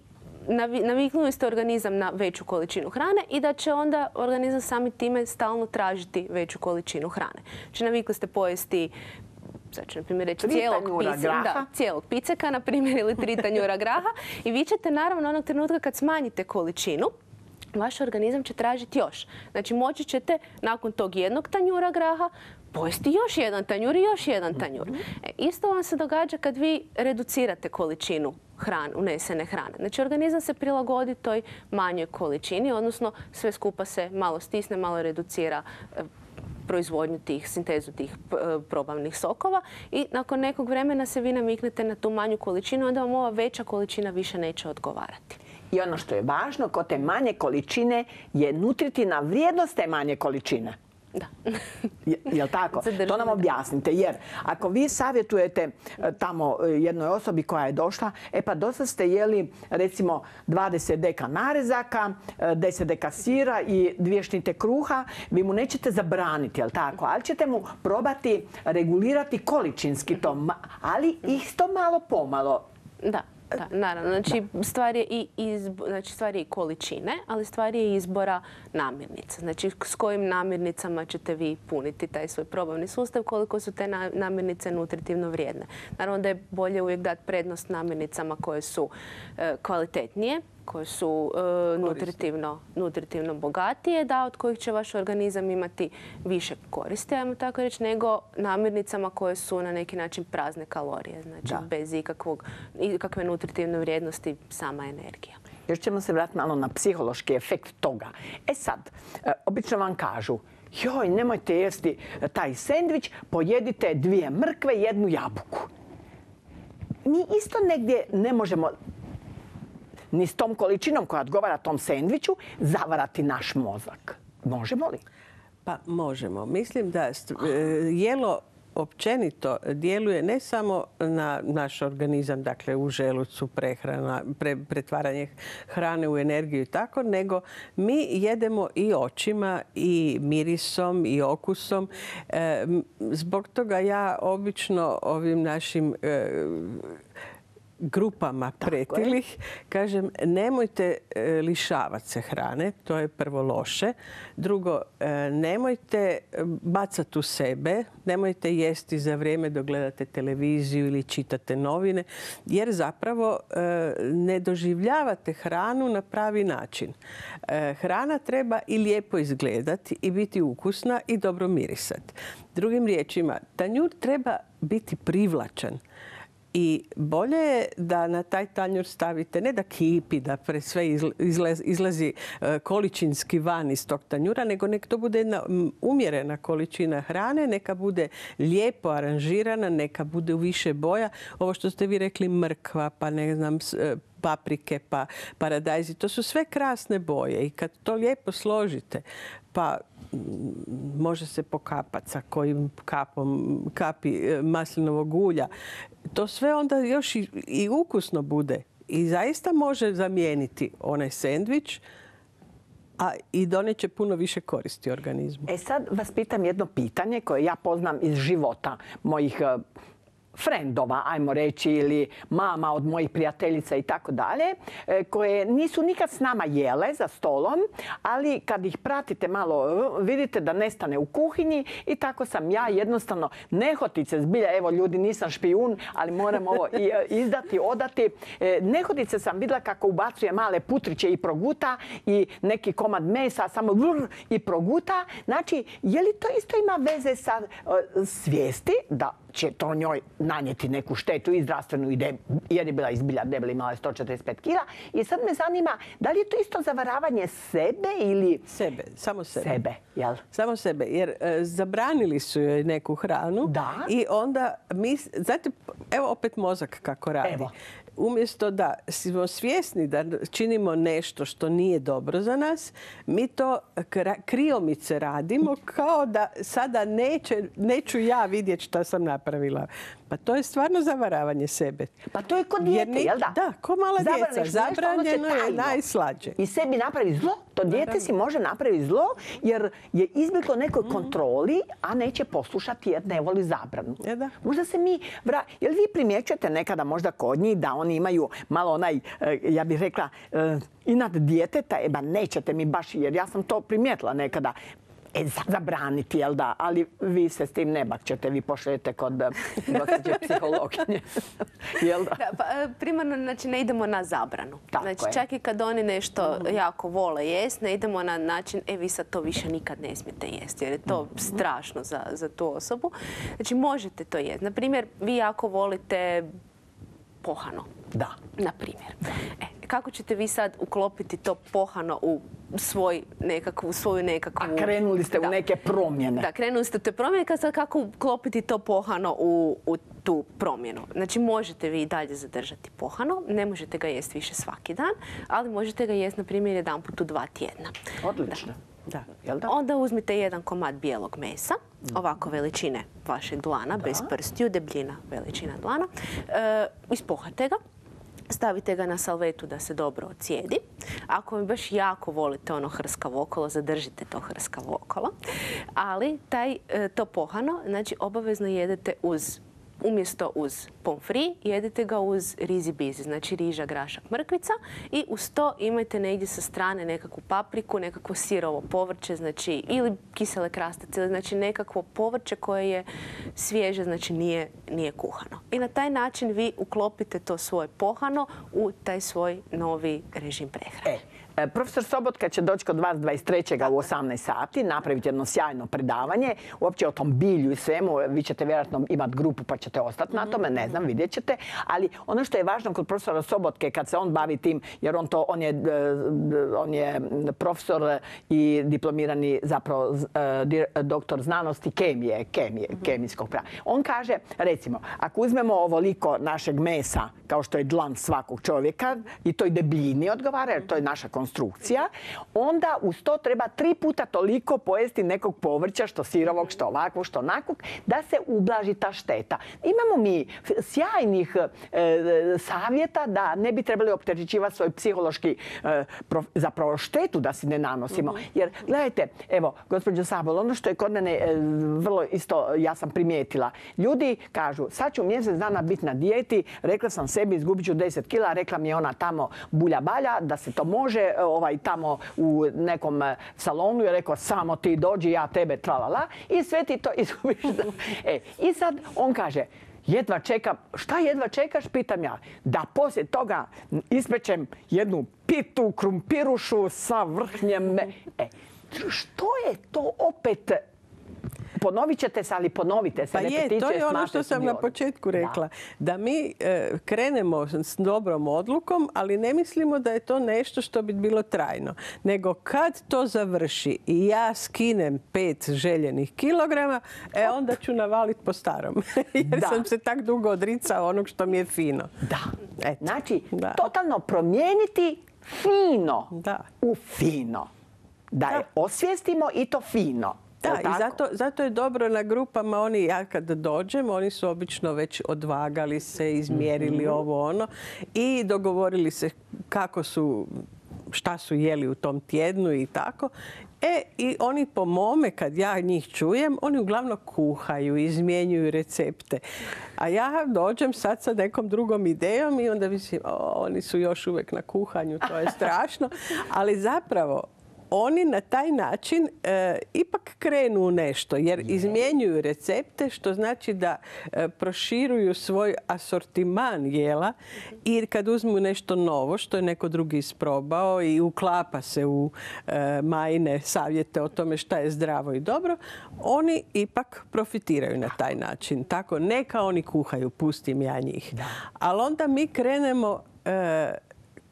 naviknuli ste organizam na veću količinu hrane i da će onda organizam sami time stalno tražiti veću količinu hrane. Znači navikli ste pojesti sad ću na primjer reći cijelog, da, cijelog piceka, na primjer, ili tri tanjura [LAUGHS] graha i vi ćete naravno onog trenutka kad smanjite količinu, vaš organizam će tražiti još. Znači moći ćete nakon tog jednog tanjura graha pojesti još jedan tanjur i još jedan tanjur. E, isto vam se događa kad vi reducirate količinu hrane, unesene hrane. Znači organizam se prilagodi toj manjoj količini, odnosno sve skupa se malo stisne, malo reducira e, proizvodnju tih, sintezu tih e, probavnih sokova i nakon nekog vremena se vi namiknete na tu manju količinu, onda vam ova veća količina više neće odgovarati. I ono što je važno kod te manje količine je nutritivna vrijednost te manje količine. Da. Jel tako? [LAUGHS] To nam objasnite. Jer ako vi savjetujete e, tamo e, jednoj osobi koja je došla, e pa dosta ste jeli recimo 20 deka narezaka, 10 e, deka sira i dvije šnite kruha, vi mu nećete zabraniti, jel tako? Ali ćete mu probati regulirati količinski to, ali isto malo pomalo. Da. Naravno. Znači, stvar je i, znači, stvar količine, ali stvar je i izbora namirnica. Znači, s kojim namirnicama ćete vi puniti taj svoj probavni sustav, koliko su te namirnice nutritivno vrijedne. Naravno da je bolje uvijek dati prednost namirnicama koje su e, kvalitetnije, koje su e, nutritivno, nutritivno bogatije, da od kojih će vaš organizam imati više koristi, ajmo tako reći, nego namirnicama koje su na neki način prazne kalorije, znači bez ikakvog, ikakve nutritivne vrijednosti sama energija. Još ćemo se vratiti malo na psihološki efekt toga. E sad, e, obično vam kažu, joj, nemojte jesti taj sendvič, pojedite dvije mrkve, jednu jabuku. Mi isto negdje ne možemo ni s tom količinom koja odgovara tom sendviču zavarati naš mozak. Možemo li? Pa možemo. Mislim da e, jelo općenito djeluje ne samo na naš organizam, dakle u želucu, prehrana, pretvaranje hrane u energiju i tako, nego mi jedemo i očima i mirisom i okusom. E, zbog toga ja obično ovim našim e, grupama pretilih, kažem nemojte e, lišavati se hrane, to je prvo loše. Drugo, e, nemojte bacati u sebe, nemojte jesti za vrijeme dok gledate televiziju ili čitate novine, jer zapravo e, ne doživljavate hranu na pravi način. Hrana treba i lijepo izgledati i biti ukusna i dobro mirisati. Drugim riječima, tanjur treba biti privlačan. I bolje je da na taj tanjur stavite, ne da kipi, da pre sve izlazi e, količinski van iz tog tanjura, nego nek to bude jedna umjerena količina hrane, neka bude lijepo aranžirana, neka bude u više boja. Ovo što ste vi rekli mrkva, pa ne znam, e, paprike, pa paradajzi, to su sve krasne boje i kad to lijepo složite, pa može se pokapati sa kojim kapom, kapi e, maslinovog ulja. To sve onda još i, ukusno bude. I zaista može zamijeniti onaj sendvič, a i će puno više koristi organizmu. E sad vas pitam jedno pitanje koje ja poznam iz života mojih frendova, ajmo reći, ili mama od mojih prijateljica i tako dalje, e, koje nisu nikad s nama jele za stolom, ali kad ih pratite malo, vidite da nestane u kuhinji i tako sam ja jednostavno nehotice zbilja, evo ljudi nisam špijun, ali moram ovo e, izdati, odati. E, nehotice sam vidjela kako ubacuje male putriće i proguta i neki komad mesa, samo vrr i proguta. Znači, je li to isto ima veze sa svijesti da će to njoj nanijeti neku štetu i zdravstvenu ide, jer je bila izbilja debeli imala 145 kila. I sad me zanima, da li je to isto zavaravanje sebe ili... Sebe, samo sebe. Sebe, jel? Samo sebe, jer e, zabranili su joj neku hranu. Da. I onda mi, znate, evo opet mozak kako radi. Evo umjesto da smo svjesni da činimo nešto što nije dobro za nas, mi to kriomice radimo kao da sada neću ja vidjeti šta sam napravila. Pa to je stvarno zavaravanje sebe. Pa to je kod dijete, jel da? Da, ko mala djeca. Zabranjeno je najslađe. I sebi napravi zlo. To dijete si može napraviti zlo jer je izbjeglo nekoj mhm. kontroli, a neće poslušati jer ne voli zabranu. E da. Možda se mi... Vra... Jel vi primjećujete nekada možda kod njih da oni imaju malo onaj, e, ja bih rekla, e, inat djeteta, e ba nećete mi baš, jer ja sam to primijetila nekada e, zabraniti, jel da? Ali vi se s tim ne bakćete, vi pošljete kod eh, gospođe [LAUGHS] psihologinje. jel da? pa, eh, primarno znači, ne idemo na zabranu. znači, čak i kad oni nešto mhm. jako vole jest, ne idemo na način, e vi sad to više nikad ne smijete jesti, jer je to mhm. strašno za, za tu osobu. Znači, možete to jesti. Na primjer, vi jako volite pohano. Da. Na primjer. E, kako ćete vi sad uklopiti to pohano u svoj nekakvu, svoju nekakvu... A krenuli ste u neke promjene. Da, krenuli ste u te promjene, kad sad kako uklopiti to pohano u, u tu promjenu. Znači možete vi i dalje zadržati pohano, ne možete ga jesti više svaki dan, ali možete ga jesti na primjer jedan put u dva tjedna. Odlično. Da. Onda uzmite jedan komad bijelog mesa, ovako veličine vašeg dlana, bez prstiju, debljina veličina dlana. E, ispohate ga, Stavite ga na salvetu da se dobro ocijedi. Ako mi baš jako volite ono hrskavo okolo, zadržite to hrskavo okolo. Ali taj, e, to pohano, znači obavezno jedete uz umjesto uz pomfri jedite ga uz rizi bizi, znači riža, grašak, mrkvica i uz to imajte negdje sa strane nekakvu papriku, nekakvo sirovo povrće, znači ili kisele krastace, ili znači nekakvo povrće koje je svježe, znači nije, nije kuhano. I na taj način vi uklopite to svoje pohano u taj svoj novi režim prehrane. E, profesor Sobotka će doći kod vas 23. u 18 sati, napraviti jedno sjajno predavanje, uopće o tom bilju i svemu. Vi ćete vjerojatno imati grupu pa ćete ostati na tome, ne znam, vidjet ćete. Ali ono što je važno kod profesora Sobotke, kad se on bavi tim, jer on, to, on, je, e, on je profesor i diplomirani zapravo e, doktor znanosti kemije, kemije, kemijskog prava. On kaže, recimo, ako uzmemo ovoliko našeg mesa, kao što je dlan svakog čovjeka, i toj debljini odgovara, jer to je naša konstrukcija, onda uz to treba tri puta toliko pojesti nekog povrća, što sirovog, što ovakvog, što onakvog, da se ublaži ta šteta. Imamo mi sjajnih e, savjeta da ne bi trebali opterećivati svoj psihološki e, zapravo štetu da si ne nanosimo. Mhm. Jer, gledajte, evo, gospođo Sabol, ono što je kod mene e, vrlo isto, ja sam primijetila. Ljudi kažu, sad ću mjesec dana biti na dijeti, rekla sam sebi, izgubit ću 10 kila, rekla mi je ona tamo bulja balja, da se to može, ovaj, tamo u nekom e, salonu je rekao samo ti dođi, ja tebe tralala i sve ti to [LAUGHS] izgubiš. E, I sad on kaže, jedva čekam, šta jedva čekaš, pitam ja, da poslije toga ispečem jednu pitu krumpirušu sa vrhnjem. E, što je to opet Ponovit ćete se, ali ponovite se. Pa je, to je ono što sam na početku rekla. Da, mi e, krenemo s dobrom odlukom, ali ne mislimo da je to nešto što bi bilo trajno. Nego kad to završi i ja skinem pet željenih kilograma, e onda ću navaliti po starom. [LAUGHS] Jer sam se tak dugo odricao onog što mi je fino. Da. Znači, totalno promijeniti fino u fino. Da je osvijestimo i to fino. Da, i zato, zato je dobro na grupama, oni, ja kad dođem, oni su obično već odvagali se, izmjerili mhm. ovo ono i dogovorili se kako su, šta su jeli u tom tjednu i tako. E, i oni po mome, kad ja njih čujem, oni uglavnom kuhaju, izmjenjuju recepte. A ja dođem sad sa nekom drugom idejom i onda mislim, oni su još uvijek na kuhanju, to je [LAUGHS] strašno. Ali zapravo, oni na taj način e, ipak krenu u nešto jer izmjenjuju recepte što znači da e, proširuju svoj asortiman jela i kad uzmu nešto novo što je neko drugi isprobao i uklapa se u e, majne savjete o tome šta je zdravo i dobro, oni ipak profitiraju na taj način. Tako neka oni kuhaju, pustim ja njih. Ali onda mi krenemo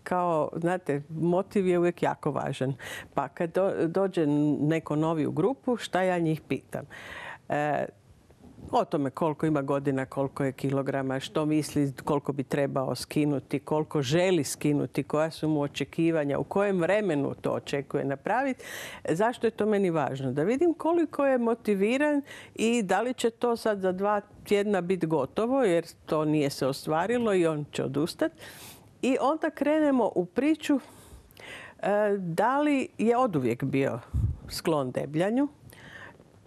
kao, znate, motiv je uvijek jako važan. Pa kad dođe neko novi u grupu, šta ja njih pitam? E, o tome koliko ima godina, koliko je kilograma, što misli koliko bi trebao skinuti, koliko želi skinuti, koja su mu očekivanja, u kojem vremenu to očekuje napraviti. Zašto je to meni važno? Da vidim koliko je motiviran i da li će to sad za dva tjedna biti gotovo, jer to nije se ostvarilo i on će odustati. I onda krenemo u priču e, da li je oduvijek bio sklon debljanju?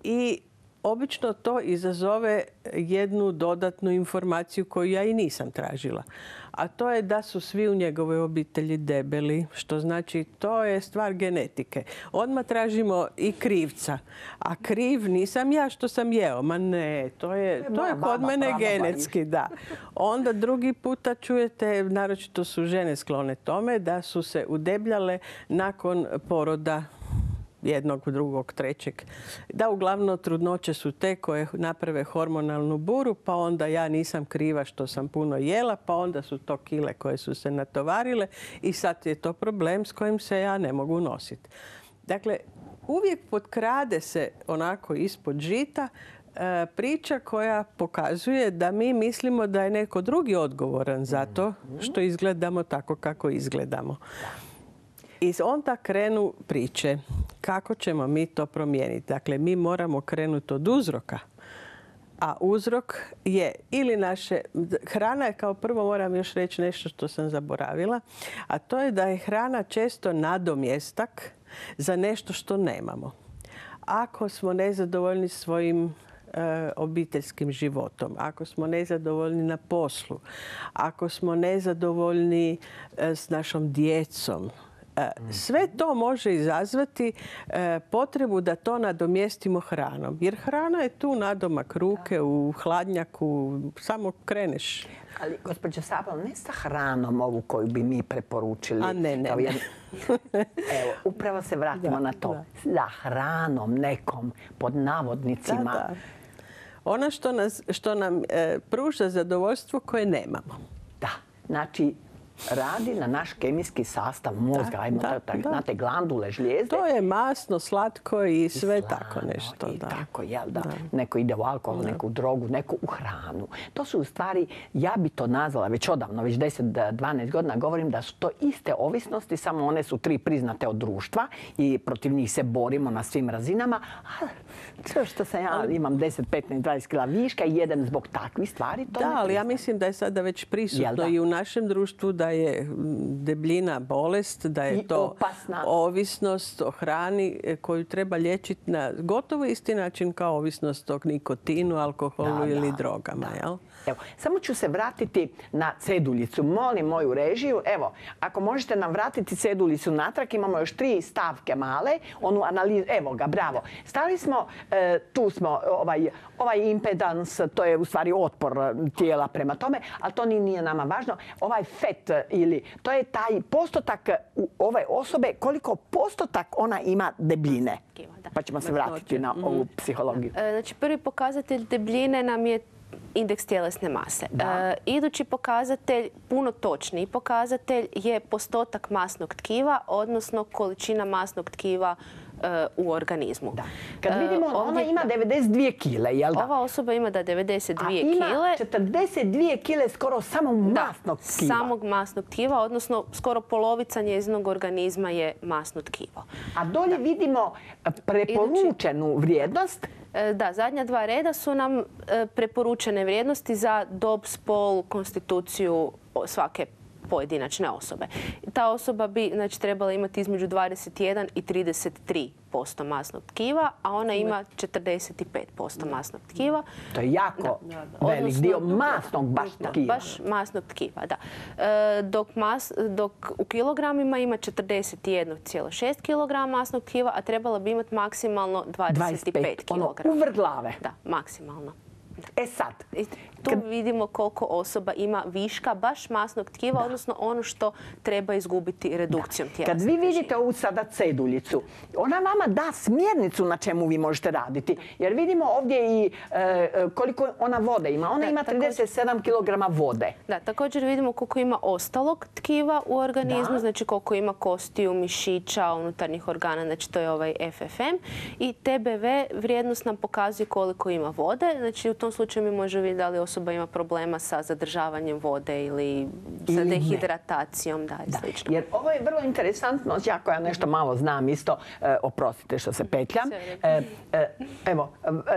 I obično to izazove jednu dodatnu informaciju koju ja i nisam tražila a to je da su svi u njegovoj obitelji debeli, što znači to je stvar genetike. Odmah tražimo i krivca, a kriv nisam ja što sam jeo, ma ne, to je, to je kod mene genetski, da. Onda drugi puta čujete, naročito su žene sklone tome, da su se udebljale nakon poroda jednog, drugog, trećeg. Da, uglavnom trudnoće su te koje naprave hormonalnu buru, pa onda ja nisam kriva što sam puno jela, pa onda su to kile koje su se natovarile i sad je to problem s kojim se ja ne mogu nositi. Dakle, uvijek potkrade se onako ispod žita e, priča koja pokazuje da mi mislimo da je neko drugi odgovoran za to što izgledamo tako kako izgledamo. I onda krenu priče kako ćemo mi to promijeniti. Dakle, mi moramo krenuti od uzroka. A uzrok je ili naše... Hrana je kao prvo, moram još reći nešto što sam zaboravila, a to je da je hrana često nadomjestak za nešto što nemamo. Ako smo nezadovoljni svojim e, obiteljskim životom, ako smo nezadovoljni na poslu, ako smo nezadovoljni e, s našom djecom, sve to može izazvati e, potrebu da to nadomjestimo hranom. Jer hrana je tu nadomak ruke u hladnjaku, samo kreneš. Ali, gospođo Sabal, ne sa hranom ovu koju bi mi preporučili. A ne, ne, [LAUGHS] Evo, upravo se vratimo na to. Da. hranom nekom, pod navodnicima. Da, Ona što, što nam e, pruža zadovoljstvo koje nemamo. Da, znači radi na naš kemijski sastav mozga, ajmo da, tako, znate, glandule, žlijezde. To je masno, slatko i sve tako nešto. I tako, jel da? Neko ide u alkohol, neko u drogu, neko u hranu. To su u stvari, ja bi to nazvala već odavno, već 10-12 godina govorim da su to iste ovisnosti, samo one su tri priznate od društva i protiv njih se borimo na svim razinama. A sve što sam ja imam 10, 15, 20 kila viška i jedem zbog takvih stvari. To da, ali ja mislim da je sada već prisutno i u našem društvu da je debljina bolest, da je to ovisnost o hrani e, koju treba liječiti na gotovo isti način kao ovisnost o nikotinu, alkoholu ili drogama. Jel? Evo, samo ću se vratiti na ceduljicu. Molim moju režiju, evo, ako možete nam vratiti ceduljicu natrag, imamo još tri stavke male, onu analizu, evo ga, bravo. Stali smo, e, tu smo, ovaj, ovaj impedans, to je u stvari otpor tijela prema tome, ali to nije nama važno. Ovaj fet ili, to je taj postotak u ove osobe, koliko postotak ona ima debljine. Pa ćemo se vratiti na ovu psihologiju. E, znači, prvi pokazatelj debljine nam je indeks tjelesne mase. E, idući pokazatelj, puno točniji pokazatelj, je postotak masnog tkiva, odnosno količina masnog tkiva e, u organizmu. Da. Kad vidimo, e, ona ima 92 kile, jel da? Ova osoba ima da 92 kile. A ima 42 kile skoro samog masnog tkiva. samog masnog tkiva, odnosno skoro polovica njezinog organizma je masno tkivo. A dolje vidimo preporučenu vrijednost da, zadnja dva reda su nam e, preporučene vrijednosti za dob, spol, konstituciju svake pojedinačne osobe. Ta osoba bi znači, trebala imati između 21 i 33 posto masnog tkiva, a ona ima 45% masnog tkiva. To je jako velik dio masnog baš tkiva. Baš masnog tkiva, da. E, dok, dok u kilogramima ima 41,6 kg masnog tkiva, a trebala bi imati maksimalno 25, kg. Ono, uvrglave. Da, maksimalno. E sad, tu vidimo koliko osoba ima viška baš masnog tkiva, odnosno ono što treba izgubiti redukcijom tijela. Kad vi vidite ovu sada ceduljicu, ona vama da smjernicu na čemu vi možete raditi. Jer vidimo ovdje i e, koliko ona vode ima. Ona ima 37 kg vode. Da, također vidimo koliko ima ostalog tkiva u organizmu, znači koliko ima kostiju, mišića, unutarnjih organa, znači to je ovaj FFM. I TBV vrijednost nam pokazuje koliko ima vode. Znači u tom slučaju mi možemo vidjeti da li osoba ima problema sa zadržavanjem vode ili sa dehidratacijom, da, i slično. Jer ovo je vrlo interesantno, ja koja nešto malo znam isto, e, oprostite što se petljam. E, e, evo,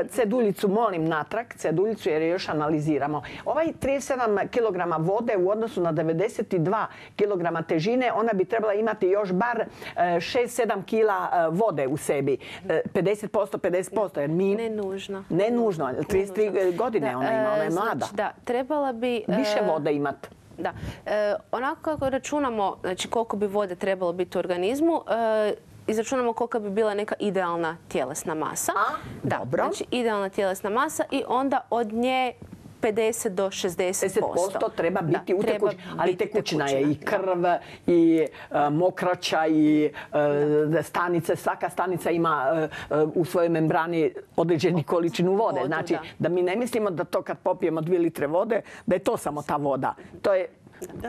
ceduljicu molim natrag, ceduljicu jer je još analiziramo. Ovaj 37 kg vode u odnosu na 92 kg težine, ona bi trebala imati još bar 6-7 kg vode u sebi. 50%, 50%, jer mi... Ne nužno. Ne nužno. 33 godine ona ima, ona je mlada. Znači, da, trebala bi... Više e, vode imati. Da. E, onako kako računamo znači, koliko bi vode trebalo biti u organizmu, e, izračunamo kolika bi bila neka idealna tjelesna masa. A, da, dobro. Znači idealna tjelesna masa i onda od nje 50 do 60%. 50% treba biti u tekućini. Ali tekućina je i krv, i e, mokraća, i e, stanice. Svaka stanica ima e, u svojoj membrani određenu količinu vode. Znači, da mi ne mislimo da to kad popijemo dvije litre vode, da je to samo ta voda. To je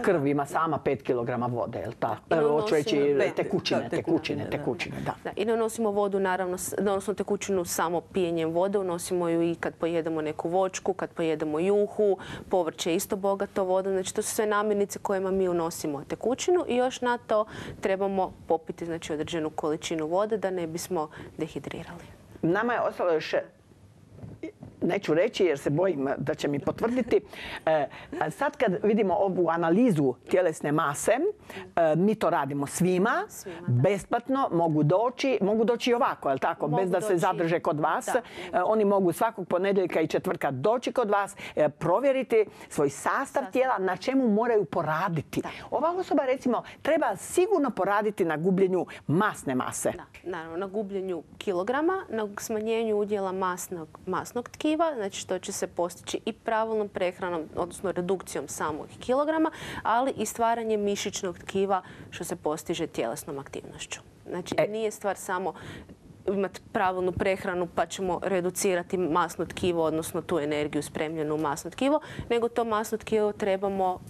Krv ima sama 5 kg vode, je li tako? Hoću reći tekućine, tekućine, tekućine, da. I ne unosimo vodu, naravno, odnosno tekućinu samo pijenjem vode, unosimo ju i kad pojedemo neku vočku, kad pojedemo juhu, povrće je isto bogato vodom, znači to su sve namirnice kojima mi unosimo tekućinu i još na to trebamo popiti znači, određenu količinu vode da ne bismo dehidrirali. Nama je ostalo još neću reći jer se bojim da će mi potvrditi. E, sad kad vidimo ovu analizu tjelesne mase, e, mi to radimo svima, besplatno, mogu doći, mogu doći i ovako, je tako? Bez da se zadrže kod vas. E, oni mogu svakog ponedjeljka i četvrtka doći kod vas, provjeriti svoj sastav tijela, na čemu moraju poraditi. Ova osoba, recimo, treba sigurno poraditi na gubljenju masne mase. naravno, na gubljenju kilograma, na smanjenju udjela masnog, masnog tkiva, znači što će se postići i pravilnom prehranom, odnosno redukcijom samog kilograma, ali i stvaranjem mišićnog tkiva što se postiže tjelesnom aktivnošću. Znači e. nije stvar samo imati pravilnu prehranu pa ćemo reducirati masno tkivo, odnosno tu energiju spremljenu u masno tkivo, nego to masno tkivo trebamo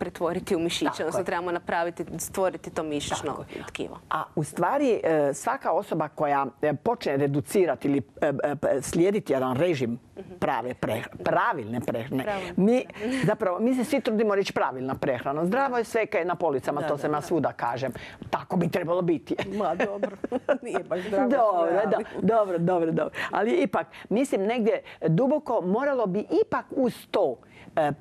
pretvoriti u mišiće, odnosno trebamo napraviti, stvoriti to mišićno tkivo. A u stvari e, svaka osoba koja e, počne reducirati ili e, slijediti jedan režim prave pravilne prehrane. Mi, [LAUGHS] zapravo, mi se svi trudimo reći pravilna prehrana. Zdravo je sve kaj je na policama, to se na svuda kažem. Tako bi trebalo biti. Ma dobro, [LAUGHS] nije baš zdravo dobro, dobro, dobro, dobro. Ali ipak, mislim negdje duboko moralo bi ipak uz to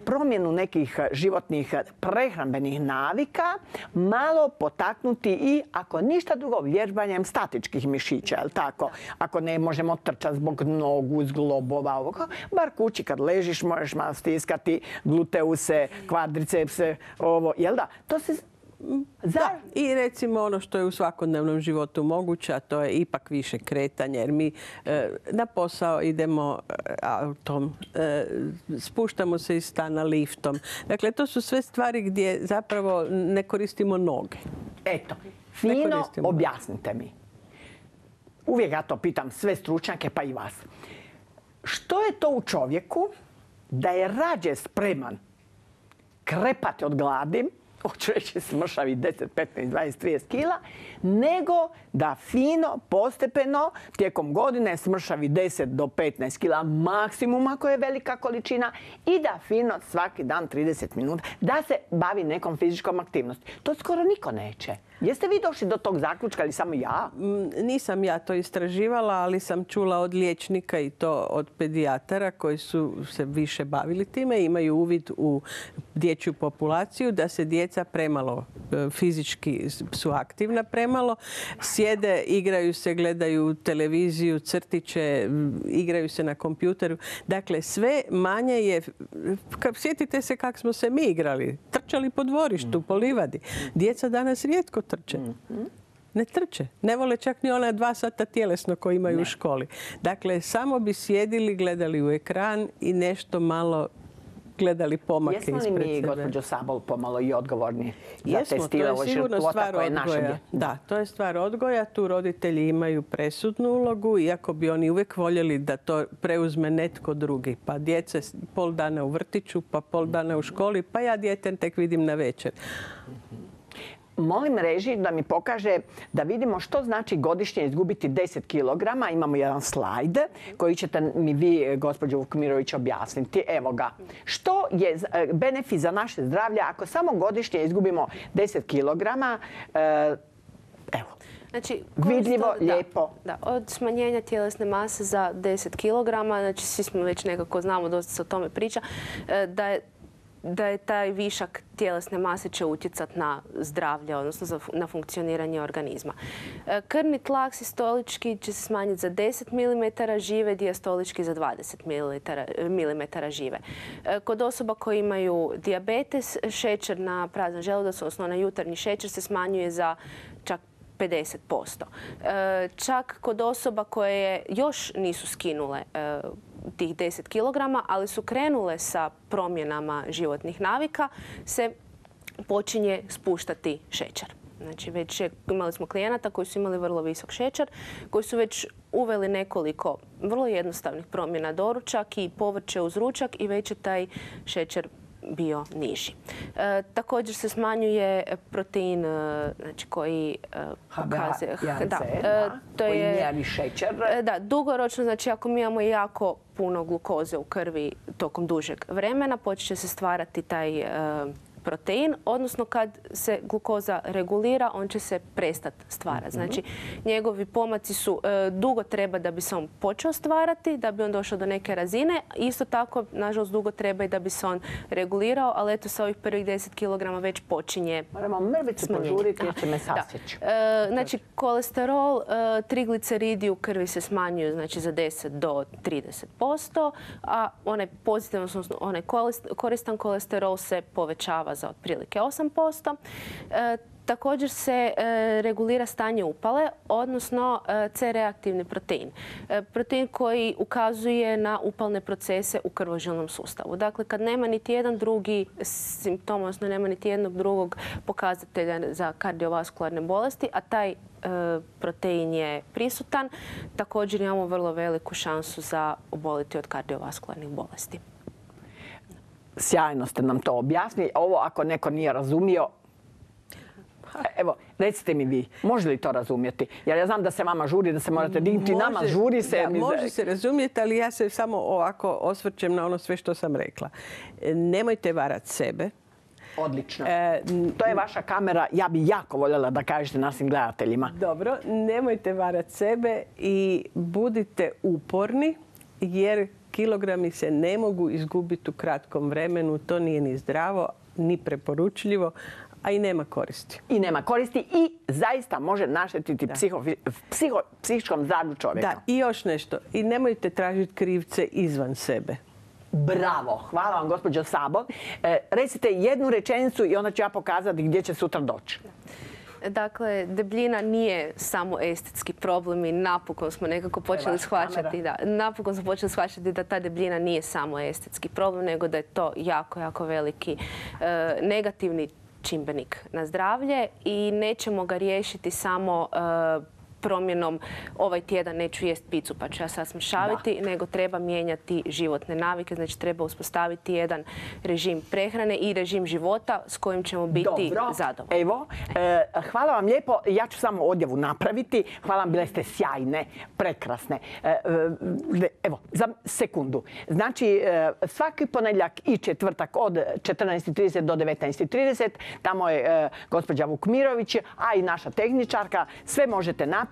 promjenu nekih životnih prehrambenih navika malo potaknuti i, ako ništa drugo, vježbanjem statičkih mišića, jel tako? Ako ne možemo trčati zbog nogu, zglobova, ovog, bar kući kad ležiš možeš malo stiskati gluteuse, kvadricepse, ovo, jel da? To se da, i recimo ono što je u svakodnevnom životu moguće, a to je ipak više kretanje, jer mi e, na posao idemo e, autom, e, spuštamo se iz stana liftom. Dakle, to su sve stvari gdje zapravo ne koristimo noge. Eto, fino objasnite mi. Uvijek ja to pitam sve stručnjake, pa i vas. Što je to u čovjeku da je rađe spreman krepati od gladi, [LAUGHS] hoću reći smršavi 10, 15, 20, 30 kila, nego da fino, postepeno, tijekom godine smršavi 10 do 15 kila maksimum ako je velika količina i da fino svaki dan 30 minuta, da se bavi nekom fizičkom aktivnosti. To skoro niko neće. Jeste vi došli do tog zaključka ili samo ja? Mm, nisam ja to istraživala, ali sam čula od liječnika i to od pedijatara koji su se više bavili time. Imaju uvid u dječju populaciju da se djeca premalo e, fizički su aktivna premalo. Sjede, igraju se, gledaju televiziju, crtiće, igraju se na kompjuteru. Dakle, sve manje je... Sjetite se kako smo se mi igrali. Trčali po dvorištu, po livadi. Djeca danas rijetko trče. Mhm. Ne trče. Ne vole čak ni ona dva sata tjelesno koji imaju u školi. Dakle, samo bi sjedili, gledali u ekran i nešto malo gledali pomake Jesmo li mi, gospođo Sabol, pomalo i odgovorni za te stilove života koje naše Da, to je stvar odgoja. Tu roditelji imaju presudnu ulogu, iako bi oni uvijek voljeli da to preuzme netko drugi. Pa djece pol dana u vrtiću, pa pol dana u školi, pa ja djeten tek vidim na večer molim reži da mi pokaže da vidimo što znači godišnje izgubiti 10 kg. Imamo jedan slajd koji ćete mi vi, gospođo Vukmirović, objasniti. Evo ga. Što je e, benefit za naše zdravlje ako samo godišnje izgubimo 10 kg? E, evo. Znači, Vidljivo, lijepo. Da, od smanjenja tjelesne mase za 10 kg, znači svi smo već nekako znamo, dosta se o tome priča, e, da je da je taj višak tjelesne mase će utjecati na zdravlje, odnosno na funkcioniranje organizma. E, krvni tlak sistolički će se smanjiti za 10 mm žive, dijastolički za 20 mm žive. E, kod osoba koji imaju diabetes, šećer na prazan želudac, odnosno na jutarnji šećer se smanjuje za čak 50%. E, čak kod osoba koje još nisu skinule tih 10 kg, ali su krenule sa promjenama životnih navika, se počinje spuštati šećer. Znači već imali smo klijenata koji su imali vrlo visok šećer, koji su već uveli nekoliko vrlo jednostavnih promjena doručak i povrće uz ručak i već je taj šećer bio niži. E, također se smanjuje protein e, znači, koji e, pokazuje... Da, to je, šećer. Da, dugoročno, znači ako mi imamo jako puno glukoze u krvi tokom dužeg vremena, počet će se stvarati taj protein, odnosno kad se glukoza regulira, on će se prestati stvarati. Znači, njegovi pomaci su, e, dugo treba da bi se on počeo stvarati, da bi on došao do neke razine. Isto tako, nažalost, dugo treba i da bi se on regulirao, ali eto sa ovih prvih 10 kg već počinje Moramo mrvicu smanjenje. požuriti jer će me Da. sasjeći. E, znači, kolesterol, e, trigliceridi u krvi se smanjuju znači, za 10 do 30%, a onaj pozitivan, odnosno onaj koristan kolesterol se povećava za otprilike 8%. E, Također se e, regulira stanje upale, odnosno e, C-reaktivni protein. Protein koji ukazuje na upalne procese u krvožilnom sustavu. Dakle, kad nema niti jedan drugi simptom, odnosno nema niti jednog drugog pokazatelja za kardiovaskularne bolesti, a taj protein je prisutan, također imamo vrlo veliku šansu za oboliti od kardiovaskularnih bolesti. Sjajno ste nam to objasnili. Ovo ako neko nije razumio, Evo, recite mi vi, može li to razumjeti? Jer ja znam da se vama žuri, da se morate dignuti. Nama žuri se. da, mi- može se razumjeti, ali ja se samo ovako osvrćem na ono sve što sam rekla. E, Nemojte varat sebe. Odlično. E, To je vaša kamera. Ja bi jako voljela da kažete našim gledateljima. Dobro, nemojte varat sebe i budite uporni jer kilogrami se ne mogu izgubiti u kratkom vremenu. To nije ni zdravo, ni preporučljivo, a i nema koristi. I nema koristi i zaista može naštetiti psiho, psiho, psihičkom zdravlju čovjeka. Da, i još nešto. I nemojte tražiti krivce izvan sebe. Bravo, hvala vam gospođo Sabo. E, recite jednu rečenicu i onda ću ja pokazati gdje će sutra doći. Dakle, debljina nije samo estetski problem i napokon smo nekako počeli shvaćati, da, napokon smo počeli shvaćati da ta debljina nije samo estetski problem, nego da je to jako, jako veliki e, negativni čimbenik na zdravlje i nećemo ga riješiti samo e, promjenom ovaj tjedan neću jest picu pa ću ja sad smršaviti, nego treba mijenjati životne navike, znači treba uspostaviti jedan režim prehrane i režim života s kojim ćemo biti Dobro. zadovoljni. Evo, e, hvala vam lijepo. Ja ću samo odjavu napraviti. Hvala vam, bile ste sjajne, prekrasne. E, e, evo, za sekundu. Znači, svaki ponedjeljak i četvrtak od 14.30 do 19.30. Tamo je e, gospođa Vukmirović, a i naša tehničarka. Sve možete napraviti.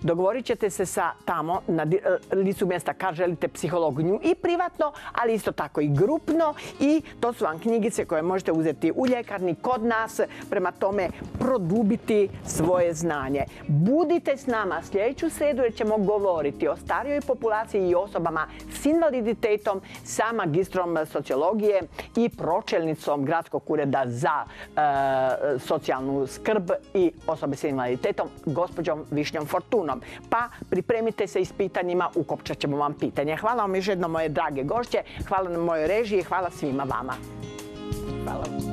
Dogovorit ćete se sa tamo na e, licu mjesta kad želite psihologinju i privatno, ali isto tako i grupno. I to su vam knjigice koje možete uzeti u ljekarni kod nas. Prema tome, produbiti svoje znanje. Budite s nama sljedeću sredu jer ćemo govoriti o starijoj populaciji i osobama s invaliditetom sa magistrom sociologije i pročelnicom Gradskog ureda za e, socijalnu skrb i osobe s invaliditetom, gospođom današnjom fortunom. Pa pripremite se i s pitanjima, ukopčat ćemo vam pitanje. Hvala vam još jedno moje drage gošće, hvala na mojoj režiji, i hvala svima vama. Hvala